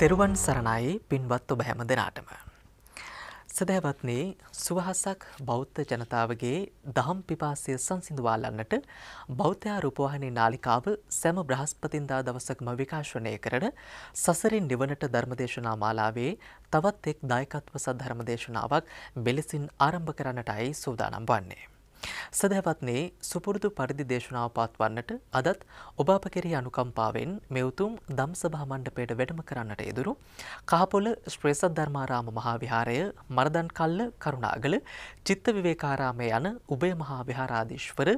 තෙරුවන් සරණයි පින්වත් ඔබ හැම දෙනාටම. සදහැවත්නි සුවහසක් බෞද්ධ ජනතාවගේ දහම් පිපාසය සංසිඳවාලන්නට බෞද්ධයා රූපවාහිනී නාලිකාව සෑම බ්‍රහස්පතින්දා දවසකම විකාශනය කරන සසරින් නිවනට ධර්මදේශනා මාලාවේ තවත් එක් දායකත්ව සද්ධර්මදේශනාවක් මෙලෙසින් ආරම්භ කරන්නටයි සූදානම් වන්නේ. සදහැවත්නේ සුපුරුදු පරිදි දේශනාව පවත්වන්නට අදත් ඔබ අප කෙරෙහි අනුකම්පාවෙන් මේ උතුම් ධම්සභා මණ්ඩපයට වැඩම කරන්නට යෙදුණු කහපොළ ශ්‍රී සද්ධර්මාරාම මහා විහාරය මරදන් කල්ල කරුණාගල චිත්ත විවේකාරාමය යන උභය මහා විහාරාධීශවර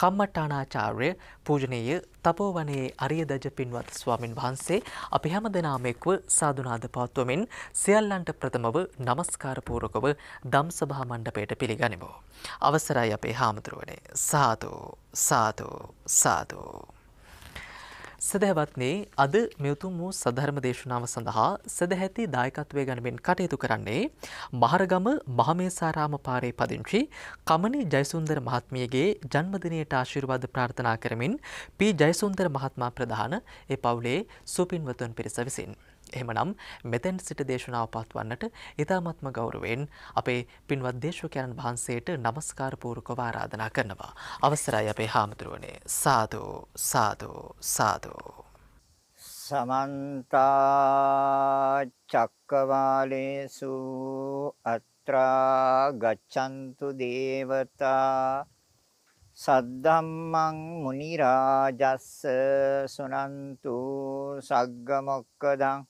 කම්මට්ටානාචාර්ය පූජනීය තපෝවනයේ අරිය දජ පින්වත් ස්වාමින් වහන්සේ අපි හැම දෙනාම එක්ව සාදුනාද පවත්වමින් සියල්ලන්ට ප්‍රථමව নমස්කාර පූර්වකව ධම්සභා මණ්ඩපයට පිළිගනිමු. අවසරයි අපේ හාමුදුරුවනේ සාදු සාදු සාදු සදහැවත්නේ අද මෙවතුම් වූ සධර්ම දේශනාව සඳහා සදහැති දායකත්වය ගනමින් කටයුතු කරන්නේ මහරගම මහමේසාරාම පාරේ පදිංචි කමනි ජයසුන්දර මහත්මියගේ ජන්මදිනයට ආශිර්වාද ප්‍රාර්ථනා කරමින් පී ජයසුන්දර මහත්මා ප්‍රධාන ඒ පවුලේ සුපින්වතුන් පිරිස විසින්. එහෙමනම් මෙතෙන් සිට දේශනාව පත්වන්නට ඉතාමත්ම ගෞරවයෙන් අපේ පින්වත් දේශකයන් වහන්සේට নমස්කාර පූර්වකව ආරාධනා කරනවා. අවසරයි අපේ හාමුදුරුවනේ. සාදු සාදු සාදු. සමන්ත චක්කවාලේසු අත්‍රා ගච්ඡන්තු දේවතා සද්ධම්මං මුනි රාජස්ස සුනන්තු සග්ග මොක්කදං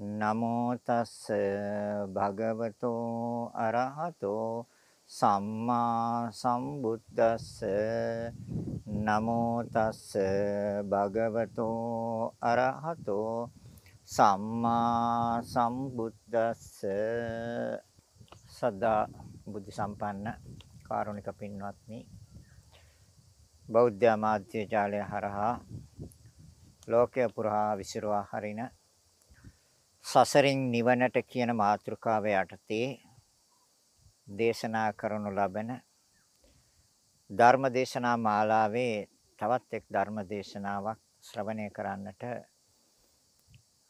නමෝ තස්ස භගවතෝ අරහතෝ සම්මා සම්බුද්දස්ස. නමෝ තස්ස භගවතෝ අරහතෝ සම්මා සම්බුද්දස්ස. සදා බුද්ධ සම්පන්න කාරුණික පින්වත්නි බෞද්ධ මාධ්‍ය ජාලය හරහා ලෝකය පුරා විසිරවා හරින සසරින් නිවනට කියන මාතෘකාව යටතේ දේශනා කරනු ලබන ධර්ම දේශනා මාලාවේ තවත් එක් ධර්ම දේශනාවක් ශ්‍රවණය කරන්නට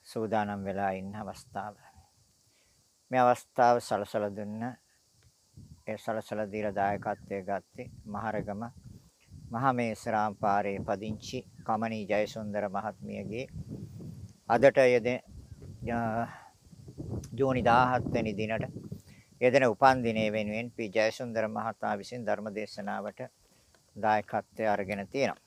සූදානම් වෙලා ඉන්න අවස්ථාව. මේ අවස්ථාව සලසලා දුන්න ඒ සලසලා දීලා දායකත්වයේ ගත්තේ මහරගම මහමේසරාම් පාරේ පදිංචි කමනී ජයසුන්දර මහත්මියගේ අදට යෙදෙන ජූනි 17 වෙනි දිනට යෙදෙන උපන් දිනය වෙනුවෙන් පී ජයසුන්දර මහතා විසින් ධර්ම දේශනාවට දායකත්වය අරගෙන තියෙනවා.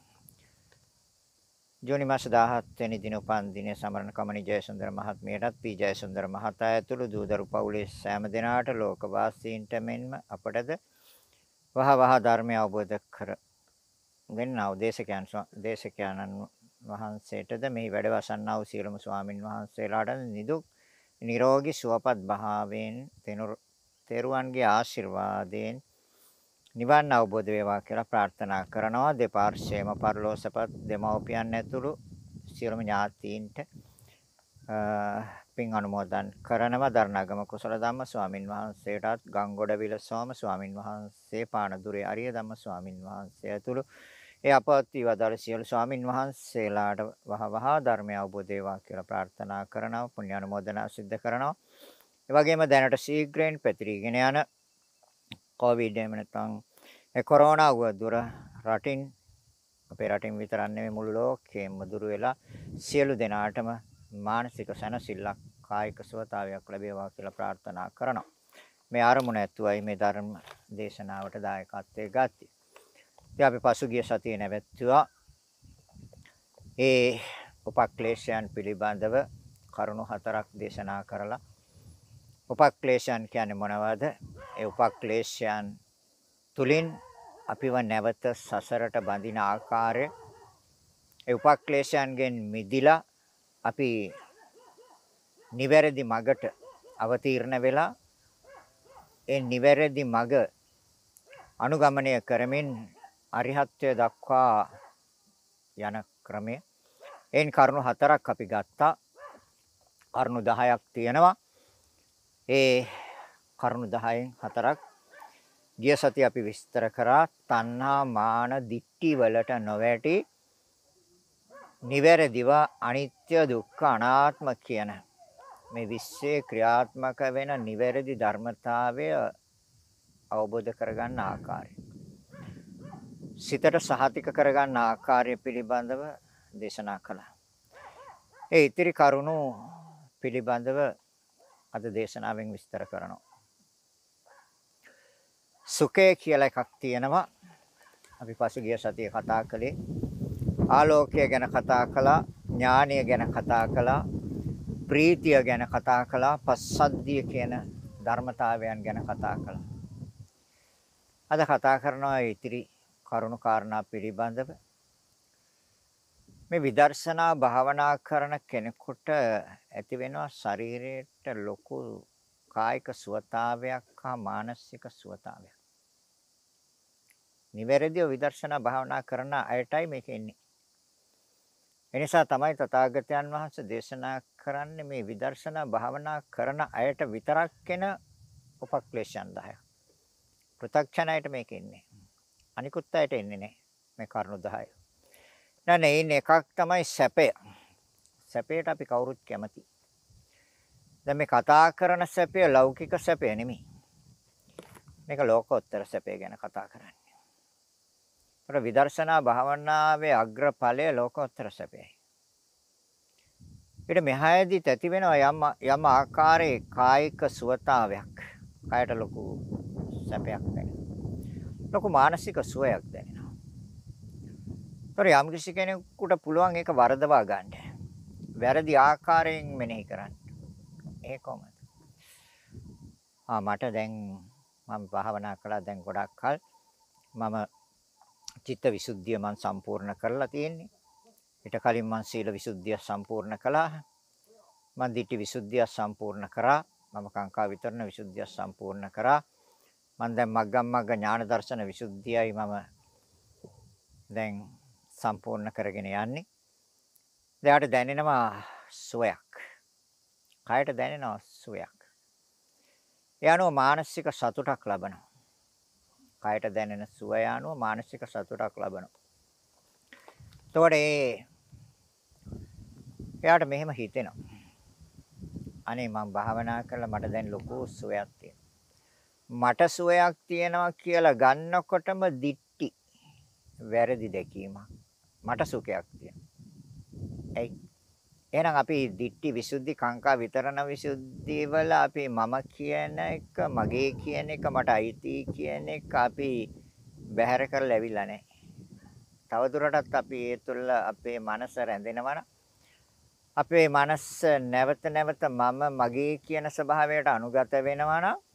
ජූනි මාස 17 වෙනි දින උපන් දිනය සමරන කමනි ජයසුන්දර මහත්මියටත් පී ජයසුන්දර මහතා ඇතුළු දූදරු පවුලේ සෑම දෙනාට ලෝකවාසීන්ට මෙන්ම අපටද වහ වහ ධර්මය අවබෝධ කර දෙන්නා දේශකයන් දේශකයන්න් වහන්සේටද මෙහි වැඩ වසන්නා වූ සියලුම ස්වාමින් වහන්සේලාට නිදුක් නිරෝගී සුවපත් භාවයෙන් තෙරුවන්ගේ ආශිර්වාදයෙන් නිවන් අවබෝධ වේවා කියලා ප්‍රාර්ථනා කරනවා. දෙපාර්ශ්වයේම පරලෝසපත් දෙමව්පියන් ඇතුළු සියලුම ඥාතීන්ට පින් අනුමෝදන් කරනවා. දරණගම කුසල ධම්ම ස්වාමින් වහන්සේටත් ගංගොඩවිල සෝම ස්වාමින් වහන්සේ පානදුරේ අරිය ධම්ම ස්වාමින් වහන්සේ ඇතුළු ඒ අපවත් වදාළ සියලු ස්වාමින් වහන්සේලාට වහවහ ධර්මය අවබෝධ වේවා කියලා ප්‍රාර්ථනා කරනවා පුණ්‍ය අනුමෝදනා සිද්ධ කරනවා. ඒ වගේම දැනට ශීඝ්‍රයෙන් පැතිරීගෙන යන කොවිඩ් එහෙම නැත්නම් ඒ කොරෝනා වදුර රටින් අපේ රටින් විතරක් නෙමෙයි මුළු ලෝකෙම දුර වෙලා සියලු දෙනාටම මානසික සැනසෙල්ලක් කායික සුවතාවයක් ලැබේවා කියලා ප්‍රාර්ථනා කරනවා. මේ ආරමුණ ඇතුවයි මේ ධර්ම දේශනාවට දායකත්වයේ ගත්තේ. ඉතින් අපි පසුගිය සතියේ නැවැත්තුවා. ඒ උපක්ලේශයන් පිළිබඳව කරුණු හතරක් දේශනා කරලා. උපක්ලේශයන් කියන්නේ මොනවද? ඒ උපක්ලේශයන් තුලින් අපිව නැවත සසරට බඳින ආකාරය. ඒ උපක්ලේශයන්ගෙන් මිදිලා අපි නිවැරදි මගට අවතීර්ණ වෙලා ඒ නිවැරදි මඟ අනුගමනය කරමින් අරිහත්ත්වයට දක්වා යන ක්‍රමය. එයින් කරුණු හතරක් අපි ගත්තා. කරුණු 10ක් තියෙනවා. ඒ කරුණු 10න් හතරක් ගිය සතිය අපි විස්තර කරා තණ්හා මාන දික්ටි වලට නොවැටි නිවැරදිව අනිත්‍ය දුක්ඛ අනාත්ම කියන මේ විශ්වයේ ක්‍රියාත්මක වෙන නිවැරදි ධර්මතාවය අවබෝධ කරගන්න ආකාරය සිතට සහතික කරගන්න ආකාරය පිළිබඳව දේශනා කළා. ඒ ඉතිරි කරුණු පිළිබඳව අද දේශනාවෙන් විස්තර කරනවා. සුඛය කියලා එකක් තියෙනවා. අපි පසුගිය සතියේ කතා කළේ ආලෝකය ගැන කතා කළා, ඥානය ගැන කතා කළා, ප්‍රීතිය ගැන කතා කළා, පස්සද්ධිය කියන ධර්මතාවයන් ගැන කතා කළා. අද කතා කරනවා ඉතිරි කරුණු කාරණා පිළිබඳව මේ විදර්ශනා භාවනා කරන කෙනෙකුට ඇති වෙනවා ශරීරයට ලොකු කායික සුවතාවයක් හා මානසික සුවතාවයක්. නිවැරදිව විදර්ශනා භාවනා කරන අයටයි මේක එන්නේ. එනිසා තමයි තථාගතයන් වහන්සේ දේශනා කරන්නේ මේ විදර්ශනා භාවනා කරන අයට විතරක් එන උපක්ලේශයන් 10ක්. පෘථග්ජනයට මේක එන්නේ. අනිකුත් අයට එන්නේ නැහැ. මේ කරුණු 10. නෑ නේ ඉන්නේ එකක් තමයි සැපය. සැපයට අපි කවුරුත් කැමති. දැන් මේ කතා කරන සැපය ලෞකික සැපය නෙමෙයි. මේක ලෝකෝත්තර සැපය ගැන කතා කරන්නේ. ඒතර විදර්ශනා භාවනාවේ අග්‍රඵලය ලෝකෝත්තර සැපයයි. ඊට මෙහායේදී තැති වෙනවා යම් යම් ආකාරයේ කායික සුවතාවයක්. කායට ලොකු සැපයක් දැනෙනවා. ලොකු මානසික සුවයක් දැනෙනවා. ඒතර යම් කිසි කෙනෙකුට පුළුවන් ඒක වරදවා ගන්න. වැරදි ආකාරයෙන් මෙනෙහි කරන්න. ඒ කොහොමද? ආ මට දැන් මම භාවනා කළා දැන් ගොඩක් කල් මම චිත්ත විසුද්ධිය මම සම්පූර්ණ කරලා තියෙන්නේ. ඊට කලින් මම සීල විසුද්ධිය සම්පූර්ණ කළා. මම ditthi විසුද්ධිය සම්පූර්ණ කරා. මම කාංකා විතරණ විසුද්ධිය සම්පූර්ණ කරා. මම දැන් මග්ගම් මග්ග ඥාන දර්ශන විසුද්ධියයි මම දැන් සම්පූර්ණ කරගෙන යන්නේ. එයාට දැනෙනවා සුවයක්. කයට දැනෙනවා සුවයක්. එයානෝ මානසික සතුටක් ලබනවා. කයට දැනෙන සුවය අනුව මානසික සතුටක් ලබනවා. එතකොට ඒ එයාට මෙහෙම හිතෙනවා. අනේ මම භාවනා කරලා මට දැන් ලොකු සුවයක් තියෙනවා. මට සුවයක් තියෙනවා කියලා ගන්නකොටම දික්ටි වැරදි දැකීමක්. මට සුඛයක් තියෙනවා. එයි එහෙනම් අපි දික්ටි විසුද්ධි කාංකා විතරණ විසුද්ධි වල අපි මම කියන එක මගේ කියන එක මට අයිති කියන එක අපි බැහැර කරලා ඇවිල්ලා නැහැ. තවදුරටත් අපි ඒ තුළ අපේ මනස රැඳෙනවා අපේ මනස නැවත නැවත මම මගේ කියන ස්වභාවයට අනුගත වෙනවා නම්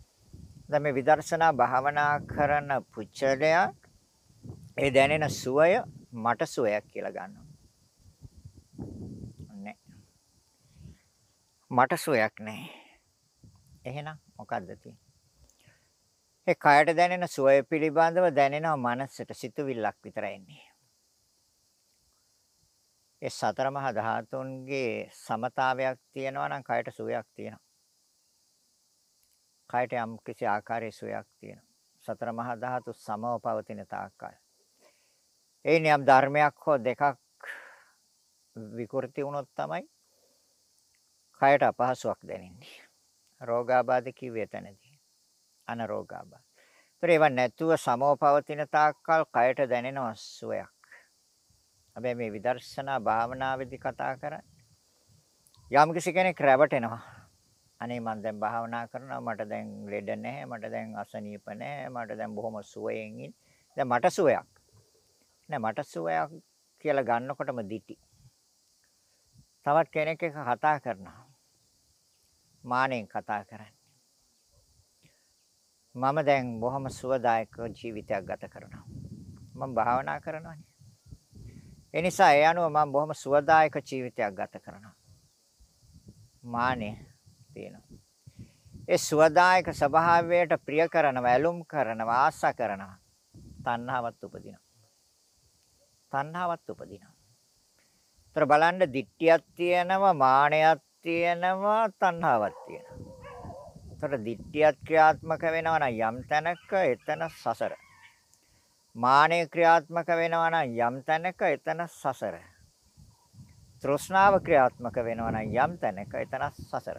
දැන් මේ විදර්ශනා භාවනා කරන පුච්චලයා ඒ දැනෙන සුවය මට සුවයක් කියලා ගන්නවා. මට සුවයක් නැහැ. එහෙනම් මොකද්ද තියෙන්නේ? ඒ කයට දැනෙන සුවය පිළිබඳව දැනෙනව මනසට සිතුවිල්ලක් විතරයි එන්නේ. ඒ සතර මහා ධාතුන්ගේ සමතාවයක් තියෙනවා නම් කයට සුවයක් තියෙනවා. කයට යම් කිසි ආකාරයේ සුවයක් තියෙනවා. සතර මහා ධාතු සමව පවතින තාක්කල්. ඒ නියම් ධර්මයක් හෝ දෙකක් විකෘති වුණොත් තමයි කයට අපහසුයක් දැනෙන්නේ. රෝගාබාධ කිව්වේ එතනදී. අනරෝගාබාධ. ඒතර ඒවා නැතුව සමව පවතින තාක්කල් කයට දැනෙන සුවයක්. හැබැයි මේ විදර්ශනා භාවනාවේදී කතා කරන්නේ යම් කිසි කෙනෙක් රැවටෙනවා. අනේ මම දැන් භාවනා කරනවා මට දැන් ලෙඩ නැහැ මට දැන් අසනීප නැහැ මට දැන් බොහොම සුවයෙන් ඉන්න. දැන් මට සුවයක්. නෑ මට සුවයක් කියලා ගන්නකොටම දිටි. තවත් කෙනෙක් එක කතා කරනවා. මානෙන් කතා කරන්නේ. මම දැන් බොහොම සුවදායක ජීවිතයක් ගත කරනවා. මම භාවනා කරනවානේ. ඒ නිසා ඒ අනුව මම බොහොම සුවදායක ජීවිතයක් ගත කරනවා. මානෙ තියෙනවා. ඒ සුවදායක ස්වභාවයට ප්‍රිය කරනවා, ඇලුම් කරනවා, ආසා කරනවා. තණ්හාවත් උපදිනවා. තණ්හාවත් උපදිනවා. ତර බලන්න දිට්ඨියක් තියෙනවා, මානයක් තියෙනවා, තණ්හාවක් තියෙනවා. තර දිට්ඨියක් ක්‍රියාත්මක වෙනවා නම් යම් තැනක එතන සසර. මානය ක්‍රියාත්මක වෙනවා නම් යම් තැනක එතන සසර. තෘෂ්ණාව ක්‍රියාත්මක වෙනවා නම් යම් තැනක එතන සසර.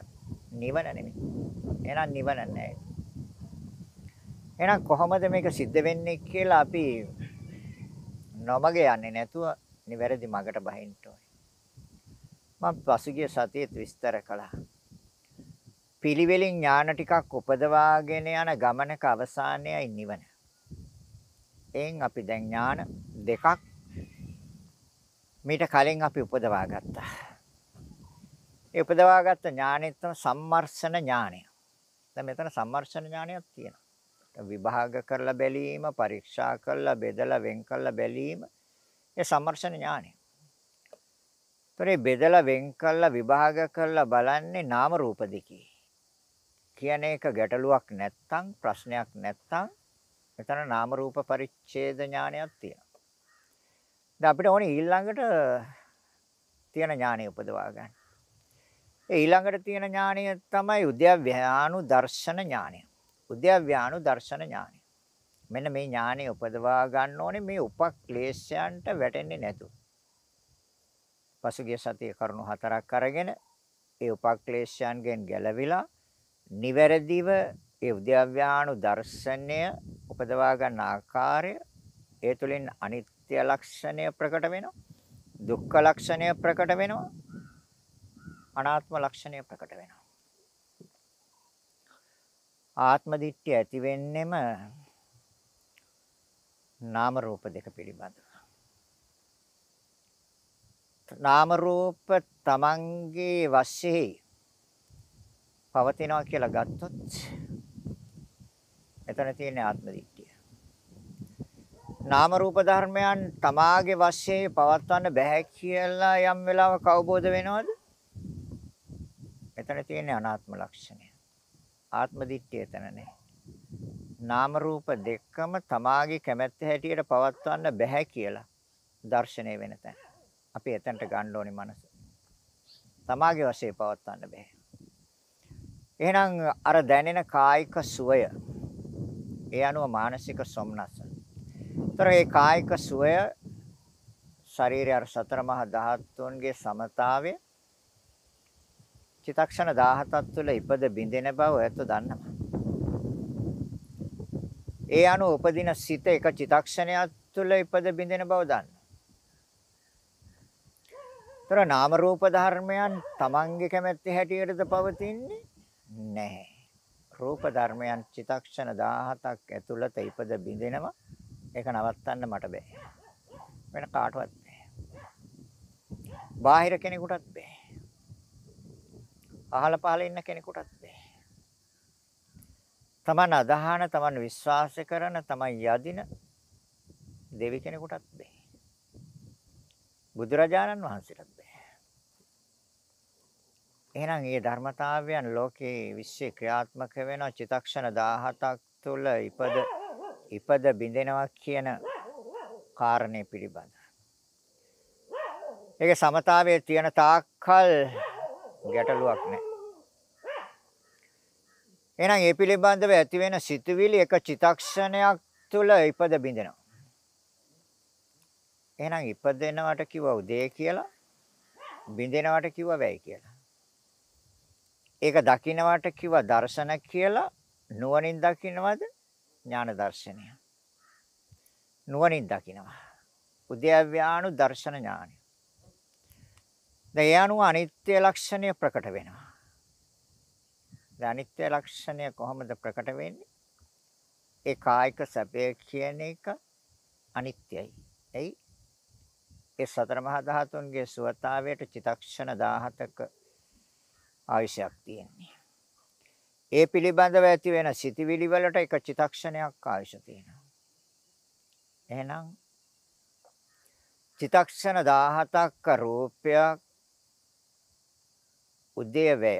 නිවන නෙමෙයි. එහෙනම් නිවන නැහැ. එහෙනම් කොහොමද මේක සිද්ධ වෙන්නේ කියලා අපි නොමග යන්නේ නැතුව නිවැරදි මගට බහින්න ඕනේ. මම පසුගිය සතියේත් විස්තර කළා. පිළිවෙලින් ඥාන ටිකක් උපදවාගෙන යන ගමනක අවසානයයි නිවන. එයින් අපි දැන් ඥාන දෙකක් මීට කලින් අපි උපදවා ගත්තා. ඒ උපදවාගත්ත ඥානෙත් තමයි සම්මර්ෂණ ඥානය. දැන් මෙතන සම්මර්ෂණ ඥානයක් තියෙනවා. විභාග කරලා බැලීම, පරීක්ෂා කරලා බෙදලා වෙන් කරලා බැලීම ඒ සම්මර්ෂණ ඥානය. ඒතරේ බෙදලා වෙන් කරලා විභාග කරලා බලන්නේ නාම රූප දෙකේ. කියන එක ගැටලුවක් නැත්තම් ප්‍රශ්නයක් නැත්තම් එතන නාම රූප පරිච්ඡේද ඥානයක් තියෙනවා. දැන් අපිට ඕනේ ඊළඟට තියෙන ඥානය උපදවා ගන්න. ඒ ඊළඟට තියෙන ඥානය තමයි උද්‍යව්‍යානු දර්ශන ඥානය. උද්‍යව්‍යානු දර්ශන ඥානය. මෙන්න මේ ඥානය උපදවා ගන්න ඕනේ මේ උපක්ලේශයන්ට වැටෙන්නේ නැතුව. පසුගිය සතියේ කරුණු හතරක් අරගෙන ඒ උපක්ලේශයන්ගෙන් ගැලවිලා නිවැරදිව ඒ උද්‍යව්‍යානු දර්ශනය උපදවා ගන්න ආකාරය ඒ තුළින් අනිත්‍ය ලක්ෂණය ප්‍රකට වෙනවා දුක්ඛ ලක්ෂණය ප්‍රකට වෙනවා අනාත්ම ලක්ෂණය ප්‍රකට වෙනවා ආත්ම දිට්ඨිය ඇති වෙන්නෙම නාම රූප දෙක පිළිබඳව නාම රූප තමන්ගේ වශයෙන් පවතිනවා කියලා ගත්තොත් එතන තියෙන ආත්ම දිට්ඨිය. නාම රූප ධර්මයන් තමාගේ වශයෙන් පවත්වන්න බෑ කියලා යම් වෙලාවක අවබෝධ වෙනවද? එතන තියෙන අනාත්ම ලක්ෂණය. ආත්ම දිට්ඨිය එතන නැහැ. නාම රූප දෙකම තමාගේ කැමැත්ත හැටියට පවත්වන්න බෑ කියලා දර්ශනය වෙන තැන. අපි එතනට ගන්න ඕනේ මනස. තමාගේ වශයෙන් පවත්වන්න බෑ. එහෙනම් අර දැනෙන කායික සුවය ඒ අනුව මානසික සොම්නස. ତර ඒ කායික සුවය ශරීරය අර සතර මහා ධාතුන්ගේ සමතාවය චිතක්ෂණ 17ක් තුළ ඉපද බිඳෙන බව ඔයත් දන්නවා. ඒ අනුව උපදින සිත එක චිතක්ෂණයක් තුළ ඉපද බිඳෙන බව දන්නවා. ତර නාම රූප ධර්මයන් තමන්ගේ කැමැත්ත හැටියටද පවතින්නේ නැහැ. රූප ධර්මයන් චිතක්ෂණ 17ක් ඇතුළත ඉපද බිඳෙනවා. ඒක නවත්තන්න මට බෑ. වෙන කාටවත් බෑ. බාහිර කෙනෙකුටත් බෑ. අහල පහල ඉන්න කෙනෙකුටත් බෑ. තමන් අදහන, තමන් විශ්වාස කරන, තමන් යදින දෙවි කෙනෙකුටත් බෑ. බුදුරජාණන් වහන්සේටත් බෑ. එහෙනම් මේ ධර්මතාවයන් ලෝකේ විශ්ව ක්‍රියාත්මක වෙන චිතක්ෂණ 17ක් තුළ ඉපද ඉපද බිඳෙනවා කියන කාරණේ පිළිබඳ. ඒකේ සමතාවයේ තියෙන තාක්කල් ගැටලුවක් නැහැ. එහෙනම් ඒ පිළිබඳව ඇති වෙන සිතුවිලි එක චිතක්ෂණයක් තුළ ඉපද බිඳෙනවා. එහෙනම් ඉපදෙනවට කිව්ව උදේ කියලා බිඳෙනවට කිව්ව වැයි කියලා. ඒක දකින්නවට කිව්ව දර්ශන කියලා නුවණින් දකින්නවද ඥාන දර්ශනය. නුවණින් දකින්නවා. උද්‍යව්‍යානු දර්ශන ඥානය. දැන් ඒ අනුව අනිත්‍ය ලක්ෂණය ප්‍රකට වෙනවා. දැන් අනිත්‍ය ලක්ෂණය කොහොමද ප්‍රකට වෙන්නේ? ඒ කායික සැපය කියන එක අනිත්‍යයි. එයි ඒ සතර මහා ධාතුන්ගේ සුවතාවයට චිතක්ෂණ 17ක ආයශයක් තියෙන්නේ. ඒ පිළිබඳව ඇති වෙන සිතිවිලි වලට එක චිතක්ෂණයක් ආයශ තියෙනවා. එහෙනම් චිතක්ෂණ 17ක රූපයක් උදේවැය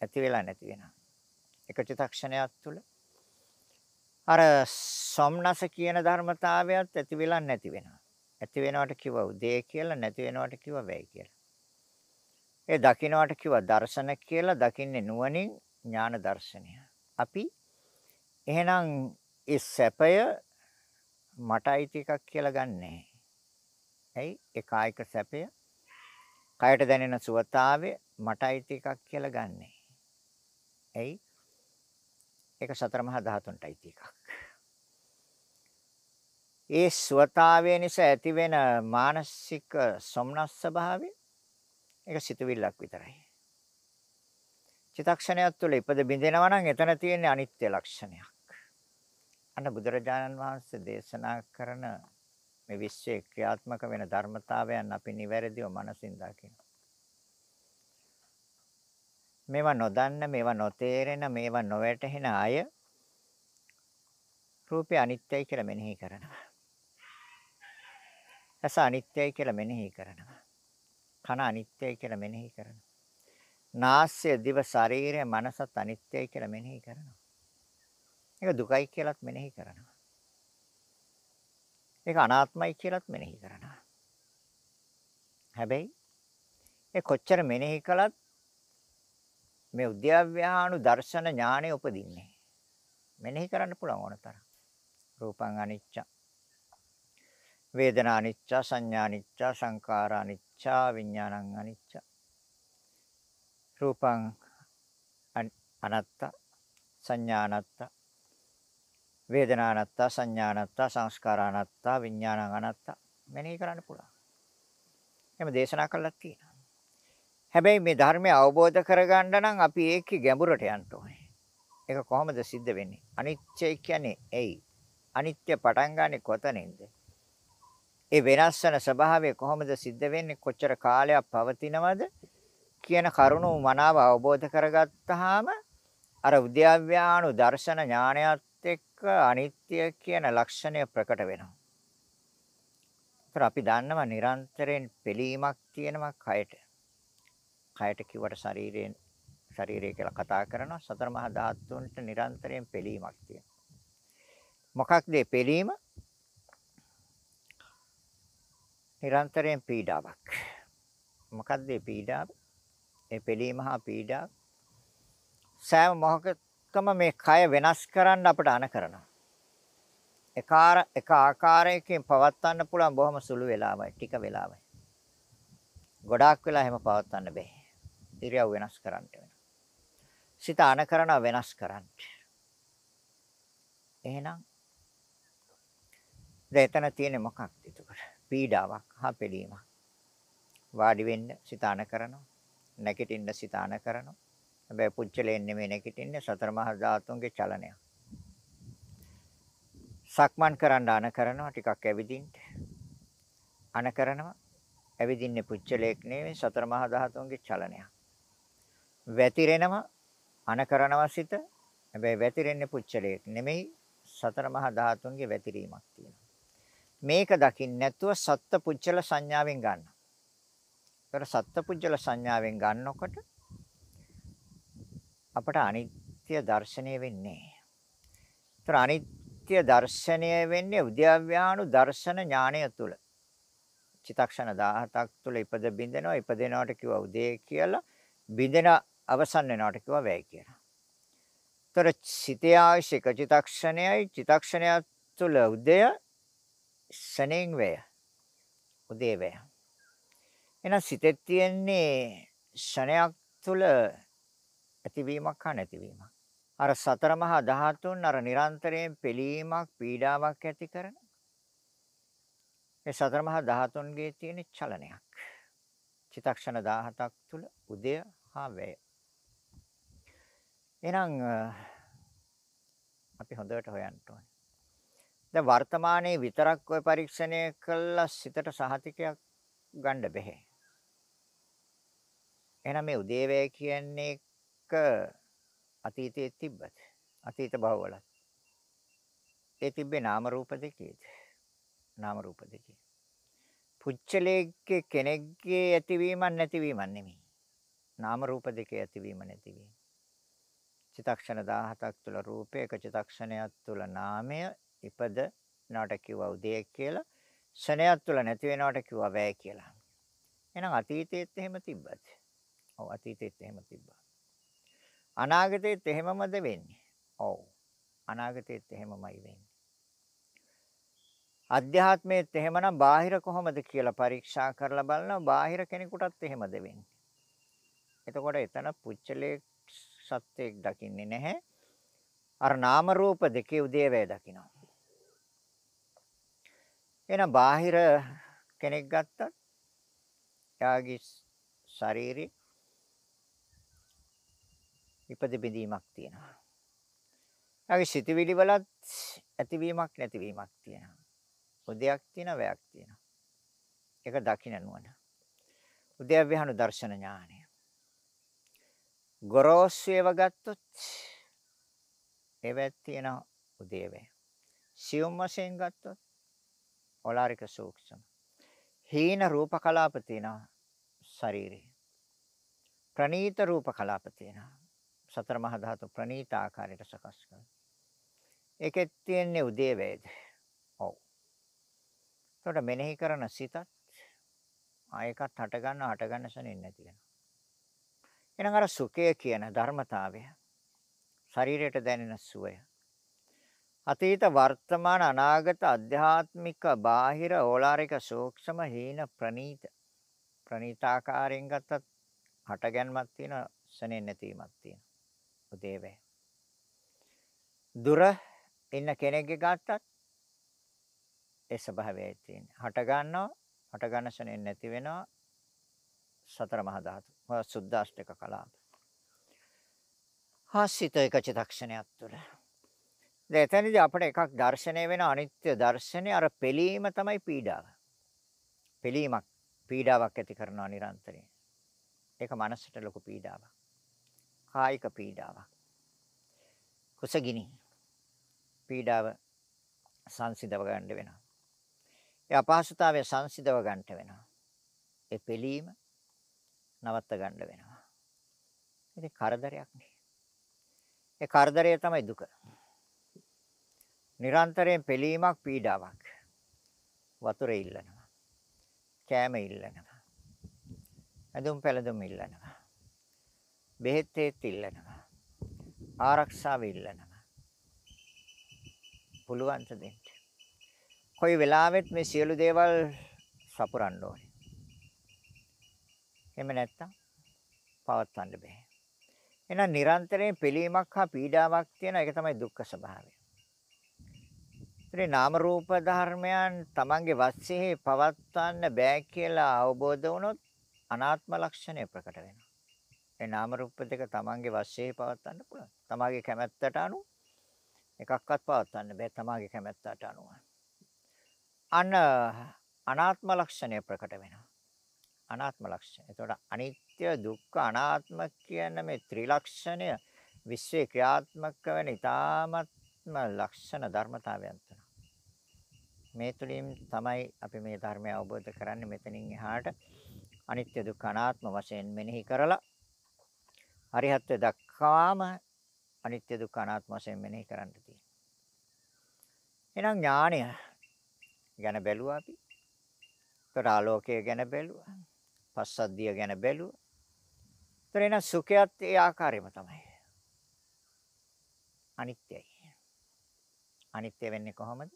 ඇති වෙලා නැති වෙනවා. එක චිත්තක්ෂණයක් තුළ අර සොම්නස කියන ධර්මතාවයත් ඇති වෙලා නැති වෙනවා. ඇති වෙනවට කිව්ව උදේ කියලා නැති වෙනවට කිව්ව වැය කියලා. ඒ දකින්නවට කිව්ව දර්ශන කියලා දකින්නේ නුවණින් ඥාන දර්ශනය. අපි එහෙනම් ඒ සැපය මට අයිති එකක් කියලා ගන්නෑ. ඇයි? ඒ කායික සැපය කයට දැනෙන සුවතාවය මට අයිති එකක් කියලා ගන්නෑ. ඇයි? ඒක සතර මහා ධාතුන්ට අයිති එකක්. ඒ ස්වතාවය නිසා ඇතිවෙන මානසික සොම්නස් ස්වභාවය ඒක සිතුවිල්ලක් විතරයි. චිතක්ෂණයක් තුළ ඉපද බින්දෙනවා නම් එතන තියෙන අනිත්‍ය ලක්ෂණයක්. අන්න බුදුරජාණන් වහන්සේ දේශනා කරන මේ විශ්වයේ ක්‍රියාත්මක වෙන ධර්මතාවයන් අපි නිවැරදිව මනසින් දකිනවා. මේවා නොදන්න, මේවා නොතේරෙන, මේවා නොවැටහෙන අය රූපය අනිත්‍යයි කියලා මෙනෙහි කරනවා. ඇස අනිත්‍යයි කියලා මෙනෙහි කරනවා. කන අනිත්‍යයි කියලා මෙනෙහි කරනවා. නාසය, දිව, ශරීරය, මනසත් අනිත්‍යයි කියලා මෙනෙහි කරනවා. ඒක දුකයි කියලාත් මෙනෙහි කරනවා. ඒක අනාත්මයි කියලාත් මෙනෙහි කරනවා. හැබැයි ඒ කොච්චර මෙනෙහි කළත් මේ උද්‍යව්‍යාණු දර්ශන ඥානෙ උපදින්නේ. මෙනෙහි කරන්න පුළුවන් ඕන තරම්. රූපං අනිච්ච. වේදනා අනිච්ච, සංඥා අනිච්ච, සංකාර අනිච්ච, විඥානං අනිච්ච. රූපං අනත්ත, සංඥා අනත්ත, වේදනා අනත්ත, සංඥා අනත්ත, සංස්කාර අනත්ත, විඥානං අනත්ත. මෙනෙහි කරන්න පුළුවන්. එහෙම දේශනා කළා තියෙනවා. හැබැයි මේ ධර්මය අවබෝධ කරගන්න නම් අපි ඒකේ ගැඹුරට යන්න ඕනේ. ඒක කොහොමද සිද්ධ වෙන්නේ? අනිත්‍ය කියන්නේ ඇයි? අනිත්‍ය පටන් ගන්නෙ කොතනින්ද? ඒ වෙනස් වෙන ස්වභාවය කොහොමද සිද්ධ වෙන්නේ? කොච්චර කාලයක් පවතිනවද? කියන කරුණු මනාව අවබෝධ කරගත්තාම අර උද්‍යව්‍යාණු දර්ශන ඥානයත් එක්ක අනිත්‍ය කියන ලක්ෂණය ප්‍රකට වෙනවා. ඒතර අපි දන්නවා නිරන්තරයෙන් පිළීමක් තියෙනවා කයට. කයට කිව්වට ශරීරයෙන් ශරීරය කියලා කතා කරනවා සතර මහා ධාතුන්ට නිරන්තරයෙන් පෙළීමක් තියෙනවා. මොකක්ද මේ පෙළීම? නිරන්තරයෙන් පීඩාවක්. මොකක්ද මේ පීඩාව? මේ පෙළීම හා පීඩාව සෑම මොහොතකම මේ කය වෙනස් කරන්න අපට අන කරනවා. එකාර එක ආකාරයකින් පවත්වන්න පුළුවන් බොහොම සුළු වෙලාවයි ටික වෙලාවයි. ගොඩාක් වෙලා එහෙම පවත්වන්න බෑ. ඉරියව් වෙනස් කරන්න වෙනවා. සිත අන කරන වෙනස් කරන්න. එහෙනම් දැන් එතන තියෙන්නේ මොකක්ද එතකොට? පීඩාවක් හා පිළීමක්. වාඩි වෙන්න සිත අන කරනවා. නැගිටින්න සිත අන කරනවා. හැබැයි පුච්චලෙන් නෙමෙයි නැගිටින්නේ සතර මහා ධාතුන්ගේ චලනයක්. සක්මන් කරන්න අන කරනවා ටිකක් ඇවිදින්න. අන කරනවා. ඇවිදින්නේ පුච්චලයක් නෙමෙයි සතර මහා ධාතුන්ගේ චලනයක්. වැතිරෙනවා අන කරනවා සිත. හැබැයි වැතිරෙන්නේ පුච්චලයක් නෙමෙයි සතර මහා ධාතුන්ගේ වැතිරීමක් තියෙනවා. මේක දකින්න නැතුව සත්ත්ව පුච්චල සංඥාවෙන් ගන්න. ඒතර සත්ත්ව පුච්චල සංඥාවෙන් ගන්නකොට අපට අනිත්‍ය දර්ශනය වෙන්නේ. ඒතර අනිත්‍ය දර්ශනය වෙන්නේ උද්‍යව්‍යාණු දර්ශන ඥානය තුල. චිතක්ෂණ 17ක් තුල ඉපද බින්දෙනවා ඉපදෙනවට කිව්වා උදේ කියලා බින්දෙන අවසන් වෙනවට කිව්වා වැය කියලා. ତොර සිතේ ආශික චිතක්ෂණයයි චිතක්ෂණය තුළ උදය ශණෙන් වේ. උදේ වේ. එහෙනම් සිතේ තියෙන්නේ ශණයක් තුළ ඇතිවීමක් හා නැතිවීමක්. අර සතර මහා ධාතුන් අර නිරන්තරයෙන් පිළීමක් පීඩාවක් ඇති කරන ඒ සතර මහා ධාතුන්ගේ තියෙන චලනයක්. චිතක්ෂණ 17ක් තුළ උදය හා වැය. එහෙනම් අපි හොඳට හොයන්න ඕනේ. දැන් වර්තමානයේ විතරක් ඔය පරීක්ෂණය කළා සිතට සහතිකයක් ගන්න බැහැ. එහෙනම් මේ උදේවැය කියන්නේ එක අතීතයේ තිබ්බද? අතීත භවවල. ඒ තිබ්බේ නාම රූප දෙකේද? නාම රූප දෙකේ. පුච්චලයේ කෙනෙක්ගේ ඇතිවීමක් නැතිවීමක් නෙමෙයි. නාම රූප දෙකේ ඇතිවීම නැතිවීම. චිතක්ෂණ 17ක් තුල රූපය, එක චිතක්ෂණයක් තුල නාමය ඉපද නට කිව්වා උදේ කියලා. ෂණයක් තුල නැති වෙනවට කිව්වා වැය කියලා. එහෙනම් අතීතයේත් එහෙම තිබ්බද? ඔව් අතීතයේත් එහෙම තිබ්බා. අනාගතයේත් එහෙමමද වෙන්නේ? ඔව්. අනාගතයේත් එහෙමමයි වෙන්නේ. අධ්‍යාත්මයේත් එහෙමනම් බාහිර කොහොමද කියලා පරීක්ෂා කරලා බලනවා බාහිර කෙනෙකුටත් එහෙමද වෙන්නේ. එතකොට එතන පුච්චලේ සත්‍යයක් දකින්නේ නැහැ. අර නාම රූප දෙකේ උදේවැය දකිනවා. එහෙනම් බාහිර කෙනෙක් ගත්තත් එයාගේ ශරීරේ ඉපද බෙදීමක් තියෙනවා. එයාගේ සිතවිලි වලත් ඇතිවීමක් නැතිවීමක් තියෙනවා. උදයක් තියෙනවා වැයක් තියෙනවා. ඒක දකින්න නුවණ. උදයව්‍යහනු දර්ශන ඥානය. ගොරෝසුවේව ගත්තොත් ඒවත් තියෙන උදේවේ. සියුම් වශයෙන් ගත්තොත් ඔලාරික සූක්ෂම. හීන රූප කලාප තියෙනවා ශරීරේ. ප්‍රනීත රූප කලාප තියෙනවා. සතර මහා ධාතු ප්‍රනීත ආකාරයට සකස් කරනවා. ඒකෙත් තියෙන්නේ උදේවේද. ඔව්. එතකොට මෙනෙහි කරන සිතත් ආයකත් හට ගන්න හට ගන්න සනෙන් නැති වෙනවා. එහෙනම් අර සුඛය කියන ධර්මතාවය ශරීරයට දැනෙන සුවය අතීත වර්තමාන අනාගත අධ්‍යාත්මික බාහිර ඕලාරික සූක්ෂම හීන ප්‍රනීත ප්‍රනීතාකාරයෙන් ගත්තත් හටගැන්මක් තියෙන සනෙන් නැතිවීමක් තියෙන උදේවේ දුර ඉන්න කෙනෙක්ගේ ගත්තත් ඒ ස්වභාවයයි තියෙන්නේ. හට ගන්නවා, හට ගන්න ශරණෙන් නැති වෙනවා. සතර මහා ධාතු. ඔය සුද්දාෂ්ටක කලාප. හාසිත එක චිතක්ෂණයක් තුළ. දැන් එතනදී අපිට එකක් දර්ශනය වෙන අනිත්‍ය දර්ශනේ අර පෙලීම තමයි පීඩාව. පෙලීමක් පීඩාවක් ඇති කරනවා නිරන්තරයෙන්. ඒක මනසට ලොකු පීඩාවක්. කායික පීඩාවක්. කුසගිනි පීඩාව සංසිඳව ගන්න වෙනවා. ඒ අපහසුතාවය සංසිඳව ගන්නට වෙනවා. ඒ පිළීම නවත්ත ගන්න වෙනවා. ඉතින් කරදරයක් නේ. ඒ කරදරය තමයි දුක. නිරන්තරයෙන් පිළීමක් පීඩාවක්. වතුර ඉල්ලනවා. කෑම ඉල්ලනවා. ඇඳුම් පැළඳුම් ඉල්ලනවා. බෙහෙත් තේත් ඉල්ලනවා. ආරක්ෂාව ඉල්ලනවා. පුළුවන් දෙන්න. කොයි වෙලාවෙත් මේ සියලු දේවල් සපුරන්න ඕනේ. එහෙම නැත්තම් පවත්වන්න බෑ. එහෙනම් නිරන්තරයෙන් පිළීමක් හා පීඩාවක් තියෙන එක තමයි දුක්ඛ ස්වභාවය. ඉතින් නාම රූප ධර්මයන් Tamange වශයෙන් පවත්වන්න බෑ කියලා අවබෝධ වුණොත් අනාත්ම ලක්ෂණය ප්‍රකට වෙනවා. ඒ නාම රූප දෙක Tamange වශයෙන් පවත්වන්න පුළුවන්. තමාගේ කැමැත්තට අනුව එකක්වත් පවත්වන්න බෑ තමාගේ කැමැත්තට අනුව. අන අනාත්ම ලක්ෂණය ප්‍රකට වෙනවා. අනාත්ම ලක්ෂණය. එතකොට අනිත්‍ය දුක්ඛ අනාත්ම කියන මේ ත්‍රිලක්ෂණය විශ්වේ ක්‍රියාත්මක වෙන ඊ타ත්ම ලක්ෂණ ධර්මතාවයන් තුන. මේ තුලින් තමයි අපි මේ ධර්මය අවබෝධ කරන්නේ මෙතනින් එහාට අනිත්‍ය දුක්ඛ අනාත්ම වශයෙන් මෙනෙහි කරලා අරිහත්ත්වයට දක්වාම අනිත්‍ය දුක්ඛ අනාත්ම වශයෙන් මෙනෙහි කරන්න තියෙනවා. එහෙනම් ඥාණය ගැන බැලුවා අපි. ඒතර ආලෝකය ගැන බැලුවා. පස්සද්ධිය ගැන බැලුවා. ඒතර එන සුඛයත් ඒ ආකාරයම තමයි. අනිත්‍යයි. අනිත්‍ය වෙන්නේ කොහොමද?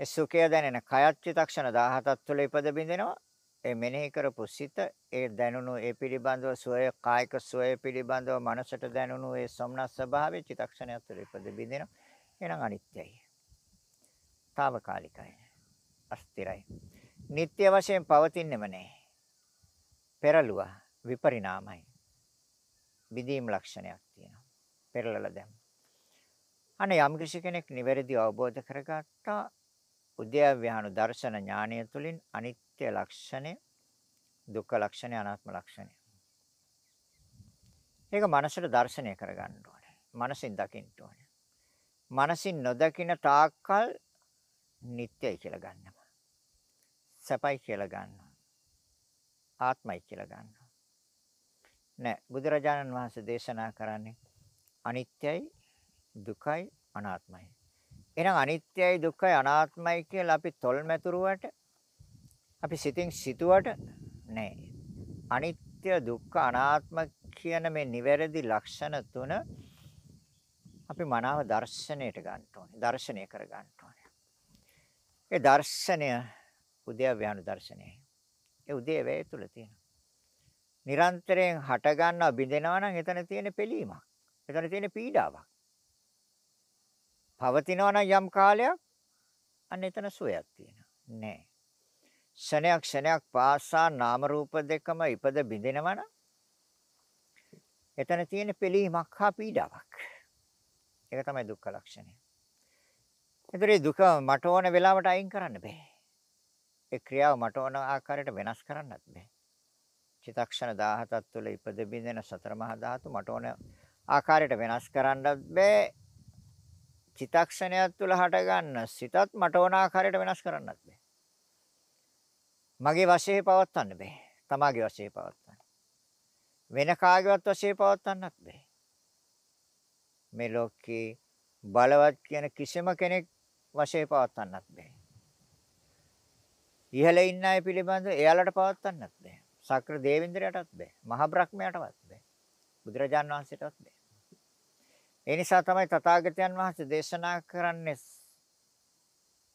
ඒ සුඛය දැනෙන කයත් චිතක්ෂණ 17ක් තුළ ඉපද බින්දෙනවා. ඒ මෙනෙහි කරපු සිත ඒ දැනුණු ඒ පිළිබඳව සෝය කායික සෝය පිළිබඳව මනසට දැනුණු ඒ සොම්නස් ස්වභාවයේ චිතක්ෂණය තුළ ඉපද බිඳිනවා එහෙනම් අනිත්‍යයි. తాවකාලිකයි. අස්තිරයි. නিত্য වශයෙන් පවතින්නෙම නැහැ. පෙරළුව විපරිණාමයි. විදීම් ලක්ෂණයක් තියෙනවා. පෙරළලා දැම්ම. අනේ යම් කෙනෙක් නිවැරදි අවබෝධ කරගත්තා උද්‍යව්‍යානු දර්ශන ඥානය තුළින් අනිත්‍ය ලක්ෂණය දුක්ඛ ලක්ෂණය අනාත්ම ලක්ෂණය. ඒක මනසට දර්ශනය කරගන්න ඕනේ. මනසින් දකින්න ඕනේ. මනසින් නොදකින තාක්කල් නිට්ටයයි කියලා ගන්නවා. සැපයි කියලා ගන්නවා. ආත්මයි කියලා ගන්නවා. නෑ බුදුරජාණන් වහන්සේ දේශනා කරන්නේ අනිත්‍යයි දුකයි අනාත්මයි. එහෙනම් අනිත්‍යයි දුක්ඛයි අනාත්මයි කියලා අපි තොල්මැතුරුවට අපි සිතින් සිතුවට නෑ. අනිත්‍ය දුක්ඛ අනාත්ම කියන මේ නිවැරදි ලක්ෂණ තුන අපි මනාව දර්ශනයට ගන්න ඕනේ. දර්ශනය කර ගන්න ඕනේ. ඒ දර්ශනය උද්‍යව්‍යානු දර්ශනයයි. ඒ උදේවැය තුල තියෙනවා. නිරන්තරයෙන් හට ගන්නවා බිඳෙනවා නම් එතන තියෙන පිළීමක්. එතන තියෙන පීඩාවක්. පවතිනවා නම් යම් කාලයක් අන්න එතන සුවයක් තියෙනවා. නෑ. ක්ෂණයක් ක්ෂණයක් පාසා නාම රූප දෙකම ඉපද බිඳෙනවා නම් එතන තියෙන පිළීමක් හා පීඩාවක්. ඒක තමයි දුක්ඛ ලක්ෂණය. ඒතරේ දුක මට ඕන වෙලාවට අයින් කරන්න බෑ. ඒ ක්‍රියාව මට ඕන ආකාරයට වෙනස් කරන්නත් බෑ. චිතක්ෂණ 17ක් තුළ ඉපද බින්දෙන සතර මහා ධාතු මට ඕන ආකාරයට වෙනස් කරන්නත් බෑ. චිතක්ෂණයක් තුළ හට ගන්න සිතත් මට ඕන ආකාරයට වෙනස් කරන්නත් බෑ. මගේ වශයේ පවත්වන්න බෑ. තමාගේ වශයේ පවත්වන්න. වෙන කාගේවත් වශයේ පවත්වන්නත් බෑ. මේ ලෝකේ බලවත් කියන කිසිම කෙනෙක් වශයෙන් පවත්වන්නත් බෑ. ඉහළ ඉන්න අය පිළිබඳ එයාලට පවත්වන්නත් බෑ. සක්‍ර දේවේන්ද්‍රයටත් බෑ. මහා බ්‍රහ්මයටවත් බෑ. බුදුරජාන් වහන්සේටවත් බෑ. ඒ නිසා තමයි තථාගතයන් වහන්සේ දේශනා කරන්නේ